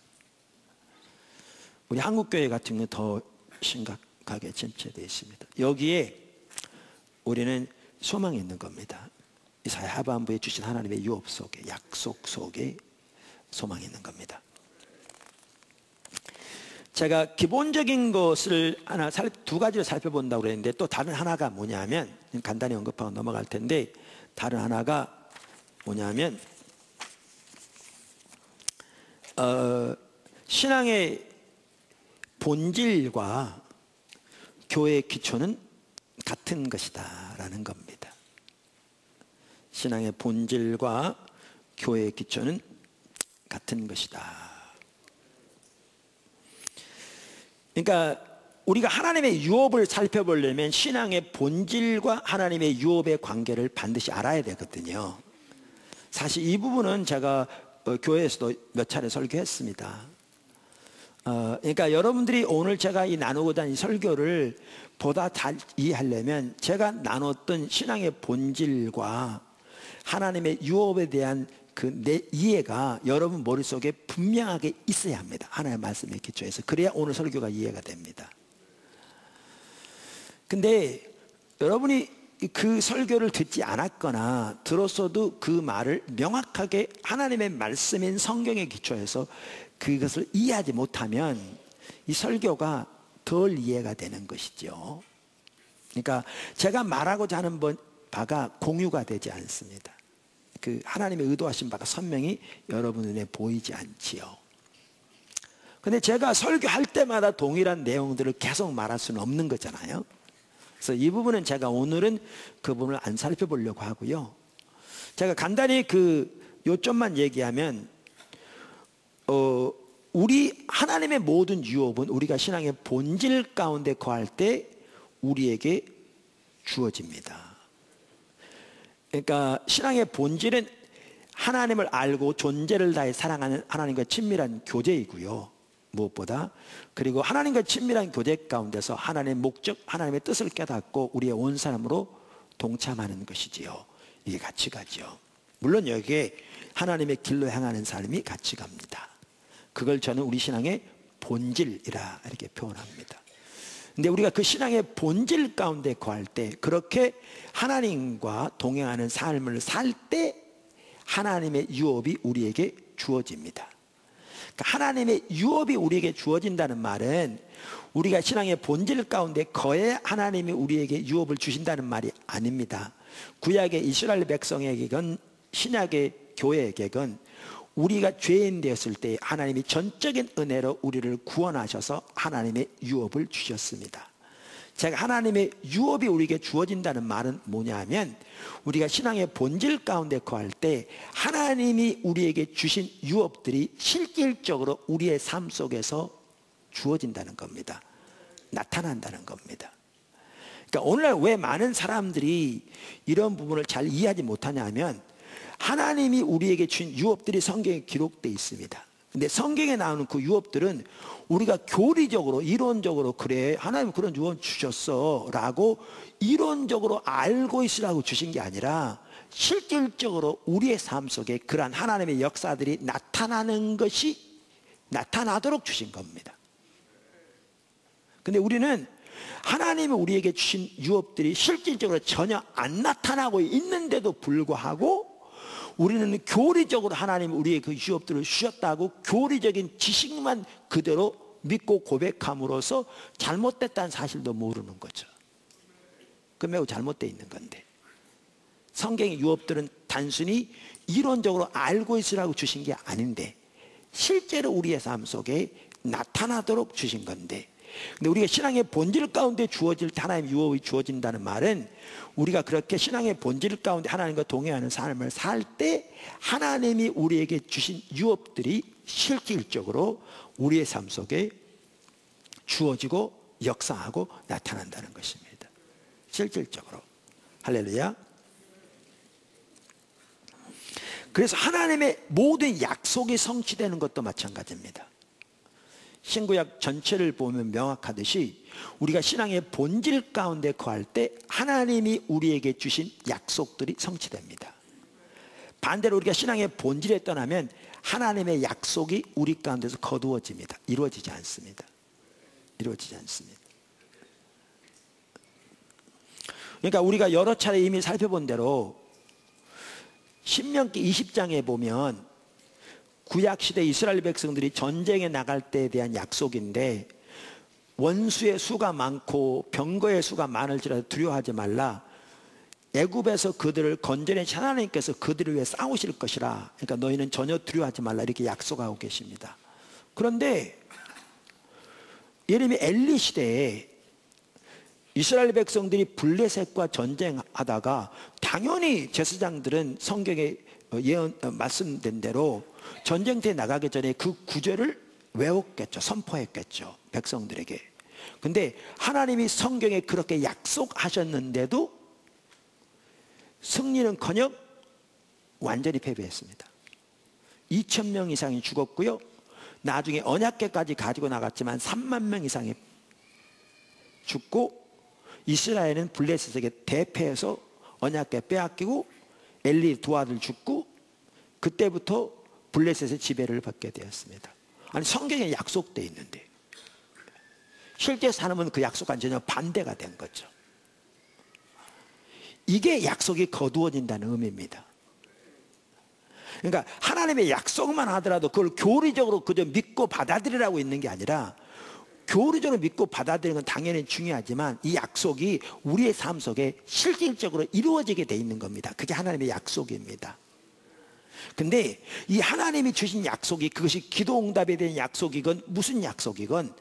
우리 한국교회 같은 경우 더 심각하게 침체되어 있습니다. 여기에 우리는 소망이 있는 겁니다. 이사야 하반부에 주신 하나님의 유업 속에 약속 속에 소망이 있는 겁니다. 제가 기본적인 것을 하나 두 가지를 살펴본다고 그랬는데 또 다른 하나가 뭐냐면 간단히 언급하고 넘어갈 텐데 다른 하나가 뭐냐면 어, 신앙의 본질과 교회의 기초는 같은 것이다라는 겁니다. 신앙의 본질과 교회의 기초는 같은 것이다. 그러니까 우리가 하나님의 유업을 살펴보려면 신앙의 본질과 하나님의 유업의 관계를 반드시 알아야 되거든요. 사실 이 부분은 제가 어, 교회에서도 몇 차례 설교했습니다. 어, 그러니까 여러분들이 오늘 제가 이 나누고자 이 설교를 보다 잘 이해하려면 제가 나눴던 신앙의 본질과 하나님의 유업에 대한 그 내 이해가 여러분 머릿속에 분명하게 있어야 합니다. 하나님의 말씀에 기초해서. 그래야 오늘 설교가 이해가 됩니다. 근데 여러분이 그 설교를 듣지 않았거나 들었어도 그 말을 명확하게 하나님의 말씀인 성경에 기초해서 그것을 이해하지 못하면 이 설교가 덜 이해가 되는 것이죠. 그러니까 제가 말하고자 하는 바가 공유가 되지 않습니다. 그 하나님의 의도하신 바가 선명히 여러분 눈에 보이지 않지요. 근데 제가 설교할 때마다 동일한 내용들을 계속 말할 수는 없는 거잖아요. 그래서 이 부분은 제가 오늘은 그 부분을 안 살펴보려고 하고요. 제가 간단히 그 요점만 얘기하면, 어, 우리 하나님의 모든 유업은 우리가 신앙의 본질 가운데 거할 때 우리에게 주어집니다. 그러니까 신앙의 본질은 하나님을 알고 존재를 다해 사랑하는 하나님과 친밀한 교제이고요. 무엇보다 그리고 하나님과 친밀한 교제 가운데서 하나님의 목적, 하나님의 뜻을 깨닫고 우리의 온 사람으로 동참하는 것이지요. 이게 가죠. 물론 여기에 하나님의 길로 향하는 삶이 같이 갑니다. 그걸 저는 우리 신앙의 본질이라 이렇게 표현합니다. 근데 우리가 그 신앙의 본질 가운데 거할 때 그렇게 하나님과 동행하는 삶을 살 때 하나님의 유업이 우리에게 주어집니다. 그러니까 하나님의 유업이 우리에게 주어진다는 말은 우리가 신앙의 본질 가운데 거해 하나님이 우리에게 유업을 주신다는 말이 아닙니다. 구약의 이스라엘 백성에게건 신약의 교회에게건 우리가 죄인 되었을 때 하나님이 전적인 은혜로 우리를 구원하셔서 하나님의 유업을 주셨습니다. 제가 하나님의 유업이 우리에게 주어진다는 말은 뭐냐면 우리가 신앙의 본질 가운데 거할 때 하나님이 우리에게 주신 유업들이 실질적으로 우리의 삶 속에서 주어진다는 겁니다. 나타난다는 겁니다. 그러니까 오늘날 왜 많은 사람들이 이런 부분을 잘 이해하지 못하냐면 하나님이 우리에게 준 유업들이 성경에 기록되어 있습니다. 근데 성경에 나오는 그 유업들은 우리가 교리적으로 이론적으로 그래 하나님 그런 유업 주셨어라고 이론적으로 알고 있으라고 주신 게 아니라 실질적으로 우리의 삶 속에 그러한 하나님의 역사들이 나타나는 것이 나타나도록 주신 겁니다. 근데 우리는 하나님이 우리에게 주신 유업들이 실질적으로 전혀 안 나타나고 있는데도 불구하고 우리는 교리적으로 하나님 우리의 그 유업들을 주셨다고 교리적인 지식만 그대로 믿고 고백함으로써 잘못됐다는 사실도 모르는 거죠. 그 매우 잘못되어 있는 건데. 성경의 유업들은 단순히 이론적으로 알고 있으라고 주신 게 아닌데 실제로 우리의 삶 속에 나타나도록 주신 건데 근데 우리가 신앙의 본질 가운데 주어질 하나님 유업이 주어진다는 말은 우리가 그렇게 신앙의 본질 가운데 하나님과 동행하는 삶을 살 때 하나님이 우리에게 주신 유업들이 실질적으로 우리의 삶 속에 주어지고 역사하고 나타난다는 것입니다. 실질적으로. 할렐루야. 그래서 하나님의 모든 약속이 성취되는 것도 마찬가지입니다. 신구약 전체를 보면 명확하듯이 우리가 신앙의 본질 가운데 거할 때 하나님이 우리에게 주신 약속들이 성취됩니다. 반대로 우리가 신앙의 본질에 떠나면 하나님의 약속이 우리 가운데서 거두어집니다. 이루어지지 않습니다. 이루어지지 않습니다. 그러니까 우리가 여러 차례 이미 살펴본 대로 신명기 20장에 보면 구약 시대 이스라엘 백성들이 전쟁에 나갈 때에 대한 약속인데 원수의 수가 많고 병거의 수가 많을지라도 두려워하지 말라. 애굽에서 그들을 건져내신 하나님께서 그들을 위해 싸우실 것이라. 그러니까 너희는 전혀 두려워하지 말라 이렇게 약속하고 계십니다. 그런데 예레미 엘리 시대에 이스라엘 백성들이 블레셋과 전쟁하다가 당연히 제사장들은 성경에 예언 말씀된 대로 전쟁터에 나가기 전에 그 구절을 외웠겠죠. 선포했겠죠. 백성들에게. 근데 하나님이 성경에 그렇게 약속하셨는데도 승리는 커녕 완전히 패배했습니다. 2천 명 이상이 죽었고요. 나중에 언약계까지 가지고 나갔지만 3만 명 이상이 죽고 이스라엘은 블레셋에게 대패해서 언약계 빼앗기고 엘리 두 아들 죽고 그때부터 블레셋의 지배를 받게 되었습니다. 아니 성경에 약속돼 있는데 실제 사람은 그 약속과 전혀 반대가 된 거죠. 이게 약속이 거두어진다는 의미입니다. 그러니까 하나님의 약속만 하더라도 그걸 교리적으로 그저 믿고 받아들이라고 있는 게 아니라 교리적으로 믿고 받아들이는 건 당연히 중요하지만 이 약속이 우리의 삶 속에 실질적으로 이루어지게 돼 있는 겁니다. 그게 하나님의 약속입니다. 근데 이 하나님이 주신 약속이 그것이 기도 응답에 대한 약속이건 무슨 약속이건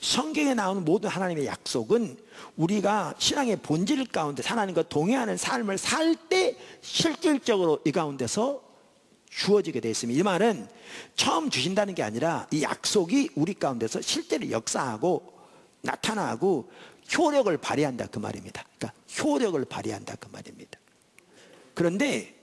성경에 나오는 모든 하나님의 약속은 우리가 신앙의 본질 가운데 하나님과 동행하는 삶을 살 때 실질적으로 이 가운데서 주어지게 되어 있습니다. 이 말은 처음 주신다는 게 아니라 이 약속이 우리 가운데서 실제로 역사하고 나타나고 효력을 발휘한다 그 말입니다. 그러니까 효력을 발휘한다 그 말입니다. 그런데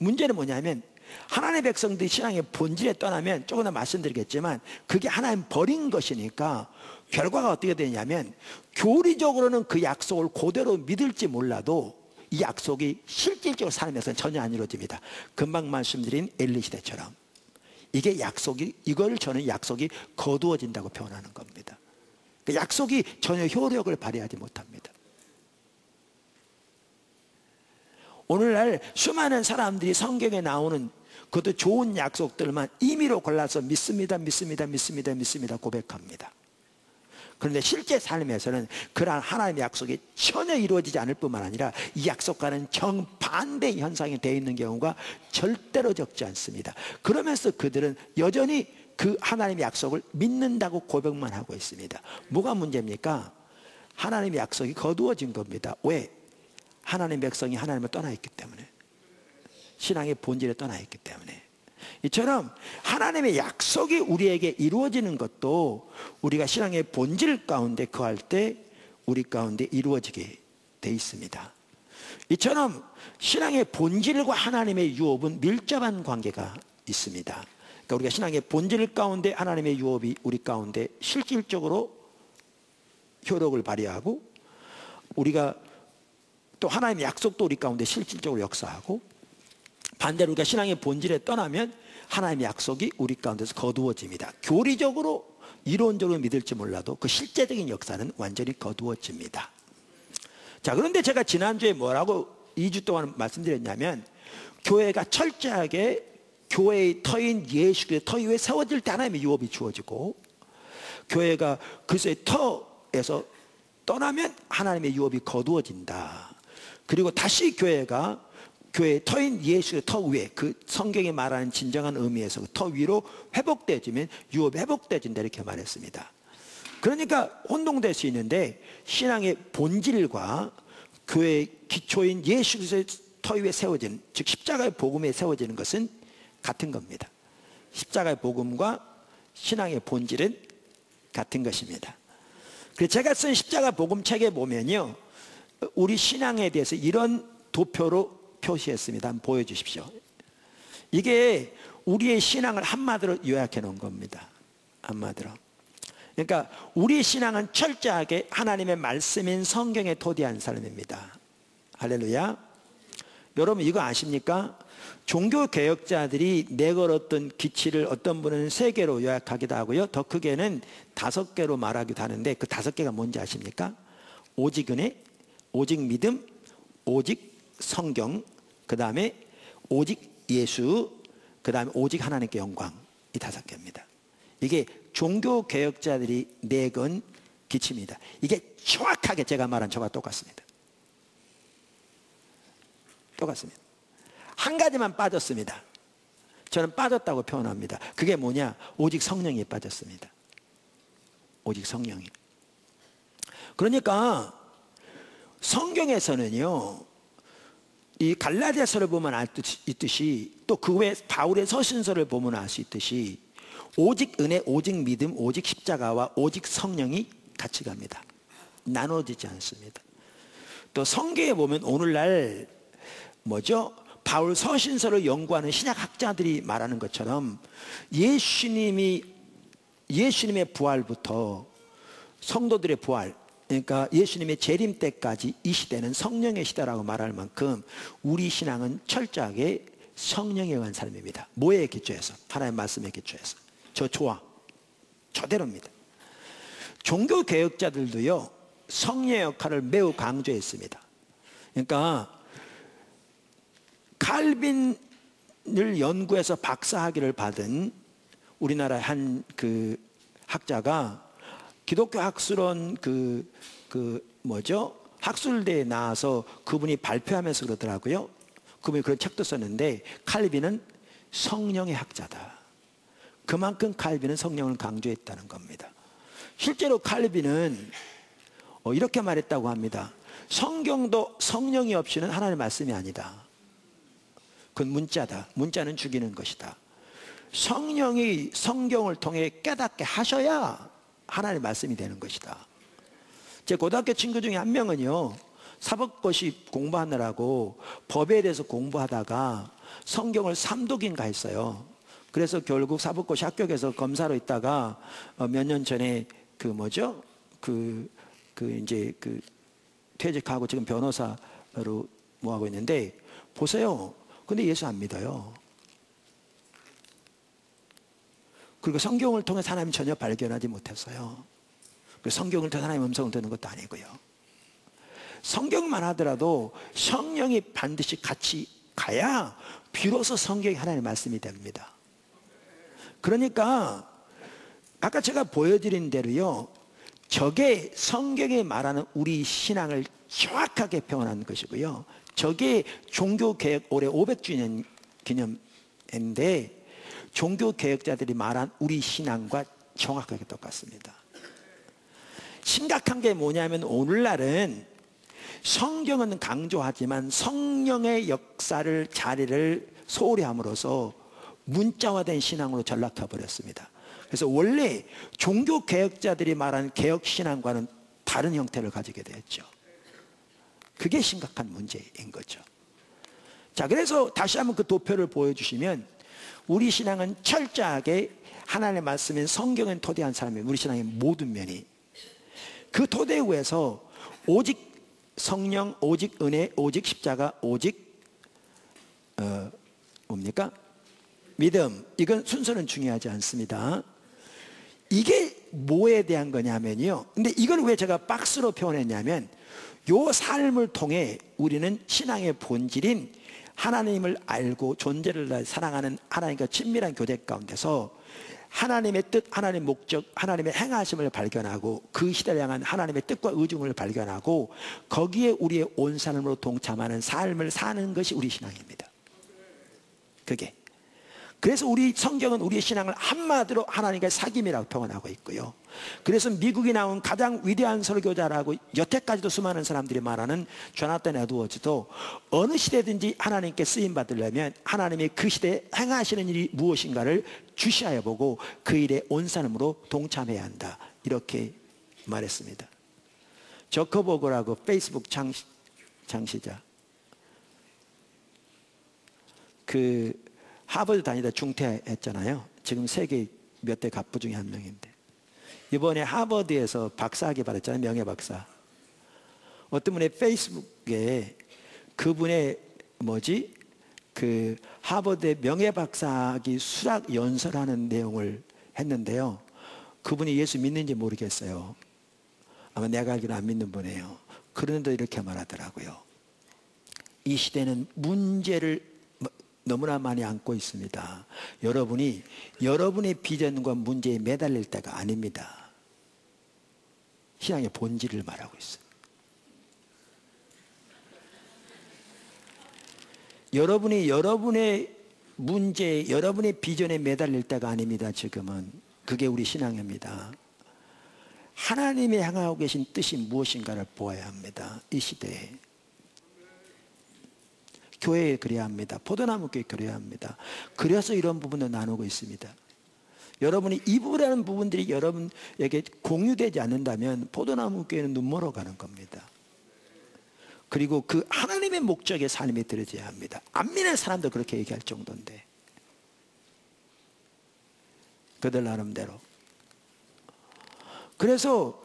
문제는 뭐냐면 하나님의 백성들이 신앙의 본질에 떠나면 조금 더 말씀드리겠지만 그게 하나님 버린 것이니까 결과가 어떻게 되냐면 교리적으로는 그 약속을 그대로 믿을지 몰라도 이 약속이 실질적으로 삶에서는 전혀 안 이루어집니다. 금방 말씀드린 엘리 시대처럼 이게 약속이 이걸 저는 약속이 거두어진다고 표현하는 겁니다. 그 약속이 전혀 효력을 발휘하지 못합니다. 오늘날 수많은 사람들이 성경에 나오는 그것도 좋은 약속들만 임의로 골라서 믿습니다, 믿습니다, 믿습니다, 믿습니다 고백합니다. 그런데 실제 삶에서는 그러한 하나님의 약속이 전혀 이루어지지 않을 뿐만 아니라 이 약속과는 정반대 현상이 되어 있는 경우가 절대로 적지 않습니다. 그러면서 그들은 여전히 그 하나님의 약속을 믿는다고 고백만 하고 있습니다. 뭐가 문제입니까? 하나님의 약속이 거두어진 겁니다. 왜? 하나님의 백성이 하나님을 떠나 있기 때문에. 신앙의 본질에 떠나 있기 때문에. 이처럼 하나님의 약속이 우리에게 이루어지는 것도 우리가 신앙의 본질 가운데 거할 때 우리 가운데 이루어지게 돼 있습니다. 이처럼 신앙의 본질과 하나님의 유업은 밀접한 관계가 있습니다. 그러니까 우리가 신앙의 본질 가운데 하나님의 유업이 우리 가운데 실질적으로 효력을 발휘하고 우리가 또 하나님의 약속도 우리 가운데 실질적으로 역사하고 반대로 우리가 신앙의 본질에 떠나면 하나님의 약속이 우리 가운데서 거두어집니다. 교리적으로 이론적으로 믿을지 몰라도 그 실제적인 역사는 완전히 거두어집니다. 자, 그런데 제가 지난주에 뭐라고 2주 동안 말씀드렸냐면 교회가 철저하게 교회의 터인 예수 그리스도의 터 위에 세워질 때 하나님의 유업이 주어지고 교회가 그리스도의 터에서 떠나면 하나님의 유업이 거두어진다. 그리고 다시 교회가 교회의 터인 예수의 터 위에 그 성경이 말하는 진정한 의미에서 그 터 위로 회복되어지면 유업이 회복되어진다 이렇게 말했습니다. 그러니까 혼동될 수 있는데 신앙의 본질과 교회의 기초인 예수 그리스도의 터 위에 세워진 즉 십자가의 복음에 세워지는 것은 같은 겁니다. 십자가의 복음과 신앙의 본질은 같은 것입니다. 그래서 제가 쓴 십자가 복음 책에 보면요. 우리 신앙에 대해서 이런 도표로 표시했습니다. 한번 보여주십시오. 이게 우리의 신앙을 한마디로 요약해 놓은 겁니다. 한마디로. 그러니까 우리의 신앙은 철저하게 하나님의 말씀인 성경에 토대한 삶입니다. 할렐루야. 여러분 이거 아십니까? 종교 개혁자들이 내걸었던 기치를 어떤 분은 세 개로 요약하기도 하고요. 더 크게는 다섯 개로 말하기도 하는데 그 다섯 개가 뭔지 아십니까? 오직 은혜, 오직 믿음, 오직 성경, 그 다음에 오직 예수, 그 다음에 오직 하나님께 영광. 이 다섯 개입니다. 이게 종교 개혁자들이 내건 기치입니다. 이게 정확하게 제가 말한 저와 똑같습니다. 똑같습니다. 한 가지만 빠졌습니다. 저는 빠졌다고 표현합니다. 그게 뭐냐? 오직 성령이 빠졌습니다. 오직 성령이. 그러니까 성경에서는요, 이 갈라디아서를 보면 알수 있듯이 또 그 외 바울의 서신서를 보면 알 수 있듯이 오직 은혜, 오직 믿음, 오직 십자가와 오직 성령이 같이 갑니다. 나눠지지 않습니다. 또 성경에 보면 오늘날 뭐죠? 바울 서신서를 연구하는 신약 학자들이 말하는 것처럼 예수님이 예수님의 부활부터 성도들의 부활 그러니까 예수님의 재림 때까지 이 시대는 성령의 시대라고 말할 만큼 우리 신앙은 철저하게 성령에 의한 삶입니다. 뭐에 기초해서? 하나님 말씀에 기초해서. 저 좋아. 저대로입니다. 종교 개혁자들도요. 성령의 역할을 매우 강조했습니다. 그러니까 칼빈을 연구해서 박사학위를 받은 우리나라 한 그 학자가 기독교 학술원 그, 그 뭐죠? 학술대에 나와서 그분이 발표하면서 그러더라고요. 그분이 그런 책도 썼는데 칼빈은 성령의 학자다. 그만큼 칼빈은 성령을 강조했다는 겁니다. 실제로 칼빈은 어, 이렇게 말했다고 합니다. 성경도 성령이 없이는 하나님의 말씀이 아니다. 그건 문자다. 문자는 죽이는 것이다. 성령이 성경을 통해 깨닫게 하셔야 하나님의 말씀이 되는 것이다. 제 고등학교 친구 중에 한 명은요, 사법고시 공부하느라고 법에 대해서 공부하다가 성경을 삼독인가 했어요. 그래서 결국 사법고시 합격해서 검사로 있다가 어, 몇년 전에 그 뭐죠? 그, 그 이제 그 퇴직하고 지금 변호사로 뭐 하고 있는데 보세요. 근데 예수 안 믿어요. 그리고 성경을 통해 하나님 전혀 발견하지 못했어요. 성경을 통해 하나님 음성을 듣는 것도 아니고요. 성경만 하더라도 성령이 반드시 같이 가야 비로소 성경이 하나님의 말씀이 됩니다. 그러니까 아까 제가 보여드린 대로요. 저게 성경에 말하는 우리 신앙을 정확하게 표현한 것이고요. 저게 종교개혁 올해 500주년 기념인데 종교 개혁자들이 말한 우리 신앙과 정확하게 똑같습니다. 심각한 게 뭐냐면 오늘날은 성경은 강조하지만 성령의 역사를 자리를 소홀히 함으로써 문자화된 신앙으로 전락해 버렸습니다. 그래서 원래 종교 개혁자들이 말하는 개혁 신앙과는 다른 형태를 가지게 되었죠. 그게 심각한 문제인 거죠. 자, 그래서 다시 한번 그 도표를 보여주시면 우리 신앙은 철저하게 하나님의 말씀인 성경을 토대한 사람이 우리 신앙의 모든 면이 그 토대 위에서 오직 성령, 오직 은혜, 오직 십자가, 오직 어, 뭡니까? 믿음. 이건 순서는 중요하지 않습니다. 이게 뭐에 대한 거냐면요. 근데 이걸 왜 제가 박스로 표현했냐면 요 삶을 통해 우리는 신앙의 본질인 하나님을 알고 존재를 사랑하는 하나님과 친밀한 교제 가운데서 하나님의 뜻, 하나님의 목적, 하나님의 행하심을 발견하고 그 시대를 향한 하나님의 뜻과 의중을 발견하고 거기에 우리의 온 삶으로 동참하는 삶을 사는 것이 우리 신앙입니다. 그게 그래서 우리 성경은 우리의 신앙을 한마디로 하나님의 사귐이라고 표현하고 있고요. 그래서 미국이 나온 가장 위대한 설교자라고 여태까지도 수많은 사람들이 말하는 조나탄 에드워즈도 어느 시대든지 하나님께 쓰임 받으려면 하나님이 그 시대에 행하시는 일이 무엇인가를 주시하여 보고 그 일에 온 사람으로 동참해야 한다. 이렇게 말했습니다. 저커버그라고 페이스북 창시, 창시자. 그 하버드 다니다 중퇴했잖아요. 지금 세계 몇 대 갑부 중에 한 명인데. 이번에 하버드에서 박사학위 받았잖아요. 명예 박사. 어떤 분의 페이스북에 그분의 뭐지? 그 하버드의 명예 박사학위 수락 연설하는 내용을 했는데요. 그분이 예수 믿는지 모르겠어요. 아마 내가 알기로 안 믿는 분이에요. 그런데 이렇게 말하더라고요. 이 시대는 문제를 너무나 많이 안고 있습니다. 여러분이 여러분의 비전과 문제에 매달릴 때가 아닙니다. 신앙의 본질을 말하고 있어요. 여러분이 여러분의 문제, 여러분의 비전에 매달릴 때가 아닙니다. 지금은 그게 우리 신앙입니다. 하나님이 향하고 계신 뜻이 무엇인가를 보아야 합니다. 이 시대에. 교회에 그래야 합니다. 포도나무 교회 그래야 합니다. 그래서 이런 부분을 나누고 있습니다. 여러분이 이 부분이라는 부분들이 여러분에게 공유되지 않는다면 포도나무 교회는 눈멀어 가는 겁니다. 그리고 그 하나님의 목적의 삶이 들어져야 합니다. 안 믿는 사람도 그렇게 얘기할 정도인데. 그들 나름대로. 그래서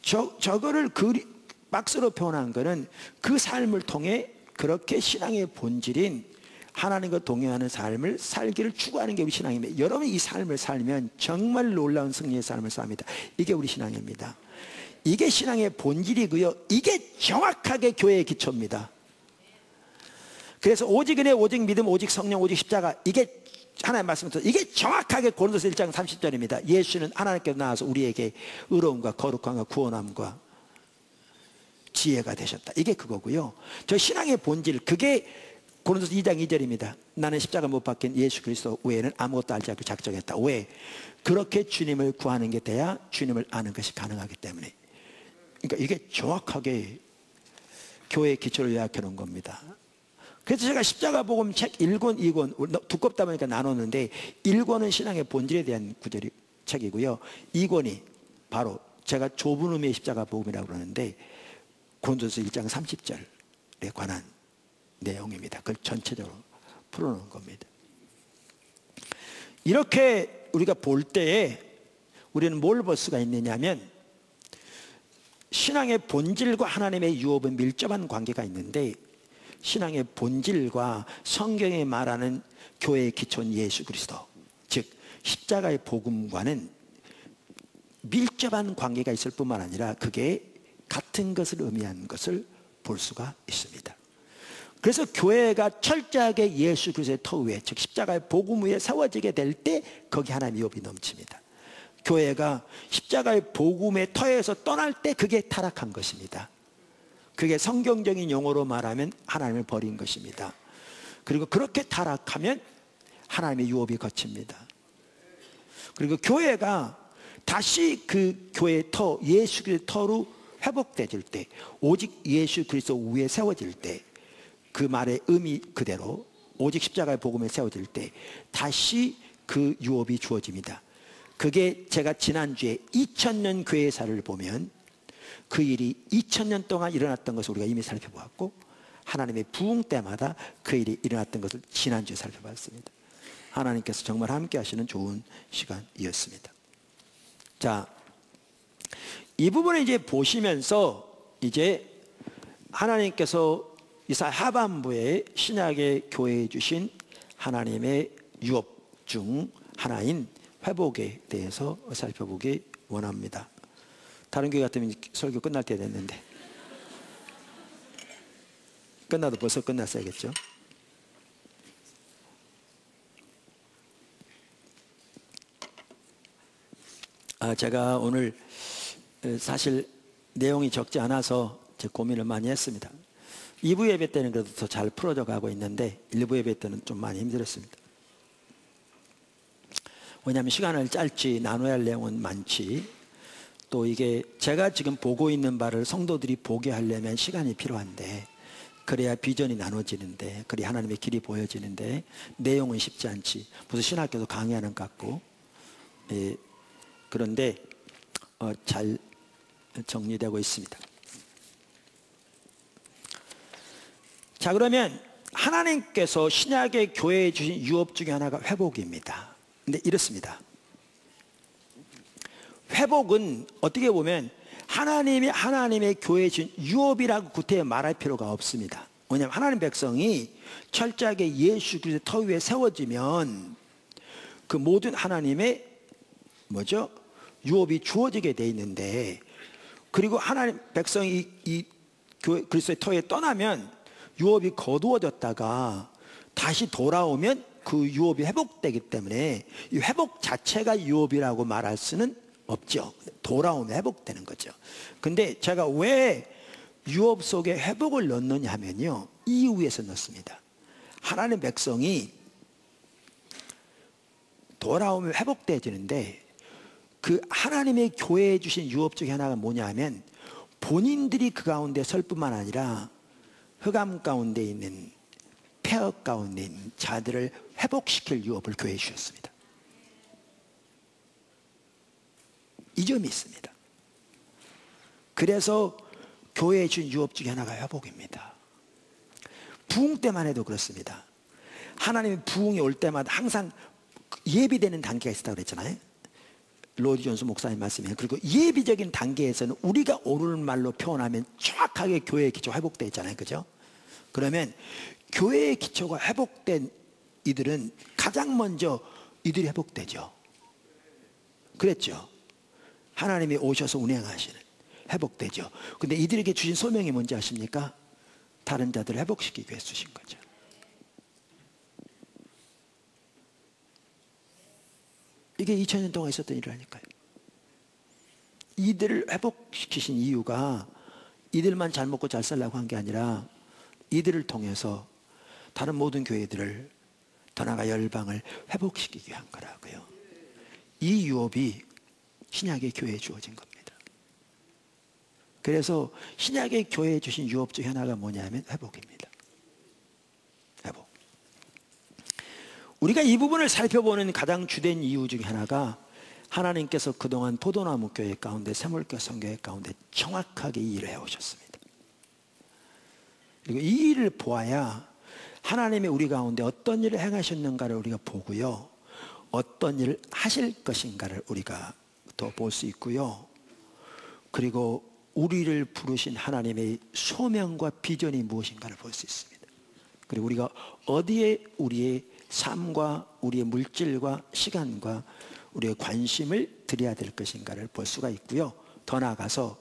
저, 저거를 그리, 박스로 표현한 거는 그 삶을 통해 그렇게 신앙의 본질인 하나님과 동행하는 삶을 살기를 추구하는 게 우리 신앙입니다. 여러분 이 삶을 살면 정말 놀라운 승리의 삶을 삽니다. 이게 우리 신앙입니다. 이게 신앙의 본질이고요. 이게 정확하게 교회의 기초입니다. 그래서 오직 은혜, 오직 믿음, 오직 성령, 오직 십자가 이게 하나님 말씀부터 이게 정확하게 고린도서 1장 30절입니다. 예수는 하나님께서 나와서 우리에게 의로움과 거룩함과 구원함과 지혜가 되셨다. 이게 그거고요. 저 신앙의 본질 그게 고린도서 2장 2절입니다. 나는 십자가 못 박힌 예수 그리스도 외에는 아무것도 알지 않고 작정했다. 왜? 그렇게 주님을 구하는 게 돼야 주님을 아는 것이 가능하기 때문에. 그러니까 이게 정확하게 교회의 기초를 요약해 놓은 겁니다. 그래서 제가 십자가 복음 책 1권, 2권 두껍다 보니까 나눴는데 1권은 신앙의 본질에 대한 구절이 책이고요. 2권이 바로 제가 좁은 의미의 십자가 복음이라고 그러는데 고린도서 1장 30절에 관한 내용입니다. 그걸 전체적으로 풀어놓은 겁니다. 이렇게 우리가 볼 때에 우리는 뭘 볼 수가 있느냐면 신앙의 본질과 하나님의 유업은 밀접한 관계가 있는데 신앙의 본질과 성경에 말하는 교회의 기초는 예수 그리스도 즉 십자가의 복음과는 밀접한 관계가 있을 뿐만 아니라 그게 같은 것을 의미하는 것을 볼 수가 있습니다. 그래서 교회가 철저하게 예수 그리스도의 터 위에 즉 십자가의 복음 위에 세워지게 될 때 거기 하나님의 유업이 넘칩니다. 교회가 십자가의 복음의 터에서 떠날 때 그게 타락한 것입니다. 그게 성경적인 용어로 말하면 하나님을 버린 것입니다. 그리고 그렇게 타락하면 하나님의 유업이 거칩니다. 그리고 교회가 다시 그 교회의 터, 예수 그리스도의 터로 회복되질 때, 오직 예수 그리스도 위에 세워질 때, 그 말의 의미 그대로 오직 십자가의 복음에 세워질 때 다시 그 유업이 주어집니다. 그게 제가 지난주에 2000년 교회사를 보면 그 일이 2000년 동안 일어났던 것을 우리가 이미 살펴보았고 하나님의 부흥 때마다 그 일이 일어났던 것을 지난주에 살펴봤습니다. 하나님께서 정말 함께 하시는 좋은 시간이었습니다. 자, 이 부분을 이제 보시면서 이제 하나님께서 이사 하반부에 신약의 교회에 주신 하나님의 유업 중 하나인 회복에 대해서 살펴보기 원합니다. 다른 교회 같으면 설교 끝날 때 됐는데 끝나도 벌써 끝났어야겠죠. 아, 제가 오늘 사실 내용이 적지 않아서 제 고민을 많이 했습니다. 2부 예배 때는 그래도 더 잘 풀어져 가고 있는데 1부 예배 때는 좀 많이 힘들었습니다. 왜냐하면 시간을 짧지 나눠야 할 내용은 많지 또 이게 제가 지금 보고 있는 바를 성도들이 보게 하려면 시간이 필요한데 그래야 비전이 나눠지는데 그래야 하나님의 길이 보여지는데 내용은 쉽지 않지 무슨 신학교도 강의하는 것 같고 예, 그런데 어, 잘 정리되고 있습니다. 자, 그러면 하나님께서 신약의 교회에 주신 유업 중에 하나가 회복입니다. 근데 이렇습니다. 회복은 어떻게 보면 하나님이 하나님의 교회에 주신 유업이라고 구태여 말할 필요가 없습니다. 왜냐하면 하나님 백성이 철저하게 예수 그리스도 터 위에 세워지면 그 모든 하나님의 뭐죠? 유업이 주어지게 돼 있는데 그리고 하나님 백성이 이 그리스도의 터에 떠나면 유업이 거두어졌다가 다시 돌아오면 그 유업이 회복되기 때문에 이 회복 자체가 유업이라고 말할 수는 없죠. 돌아오면 회복되는 거죠. 근데 제가 왜 유업 속에 회복을 넣느냐 하면요. 이유에서 넣습니다. 하나님 백성이 돌아오면 회복되어지는데 그 하나님의 교회에 주신 유업 중에 하나가 뭐냐 하면 본인들이 그 가운데 설 뿐만 아니라 흑암 가운데 있는 폐허 가운데 있는 자들을 회복시킬 유업을 교회에 주셨습니다. 이 점이 있습니다. 그래서 교회에 준 유업 중에 하나가 회복입니다. 부흥 때만 해도 그렇습니다. 하나님의 부흥이 올 때마다 항상 예비되는 단계가 있다고 그랬잖아요. 로디 존스 목사님 말씀에 그리고 예비적인 단계에서는 우리가 옳은 말로 표현하면 정확하게 교회의 기초 회복되어 있잖아요. 그죠? 그러면 교회의 기초가 회복된 이들은 가장 먼저 이들이 회복되죠. 그랬죠. 하나님이 오셔서 운행하시는 회복되죠. 근데 이들에게 주신 소명이 뭔지 아십니까? 다른 자들을 회복시키기 위해 주신 거죠. 이게 2000년 동안 있었던 일이라니까요. 이들을 회복시키신 이유가 이들만 잘 먹고 잘 살라고 한 게 아니라 이들을 통해서 다른 모든 교회들을 더 나아가 열방을 회복시키기 위한 거라고요. 이 유업이 신약의 교회에 주어진 겁니다. 그래서 신약의 교회에 주신 유업 중 하나가 뭐냐면 회복입니다. 회복. 우리가 이 부분을 살펴보는 가장 주된 이유 중 하나가 하나님께서 그동안 포도나무 교회 가운데 세물교 성교회 가운데 정확하게 이 일을 해오셨습니다. 그리고 이 일을 보아야 하나님이 우리 가운데 어떤 일을 행하셨는가를 우리가 보고요. 어떤 일을 하실 것인가를 우리가 더 볼 수 있고요. 그리고 우리를 부르신 하나님의 소명과 비전이 무엇인가를 볼 수 있습니다. 그리고 우리가 어디에 우리의 삶과 우리의 물질과 시간과 우리의 관심을 드려야 될 것인가를 볼 수가 있고요. 더 나아가서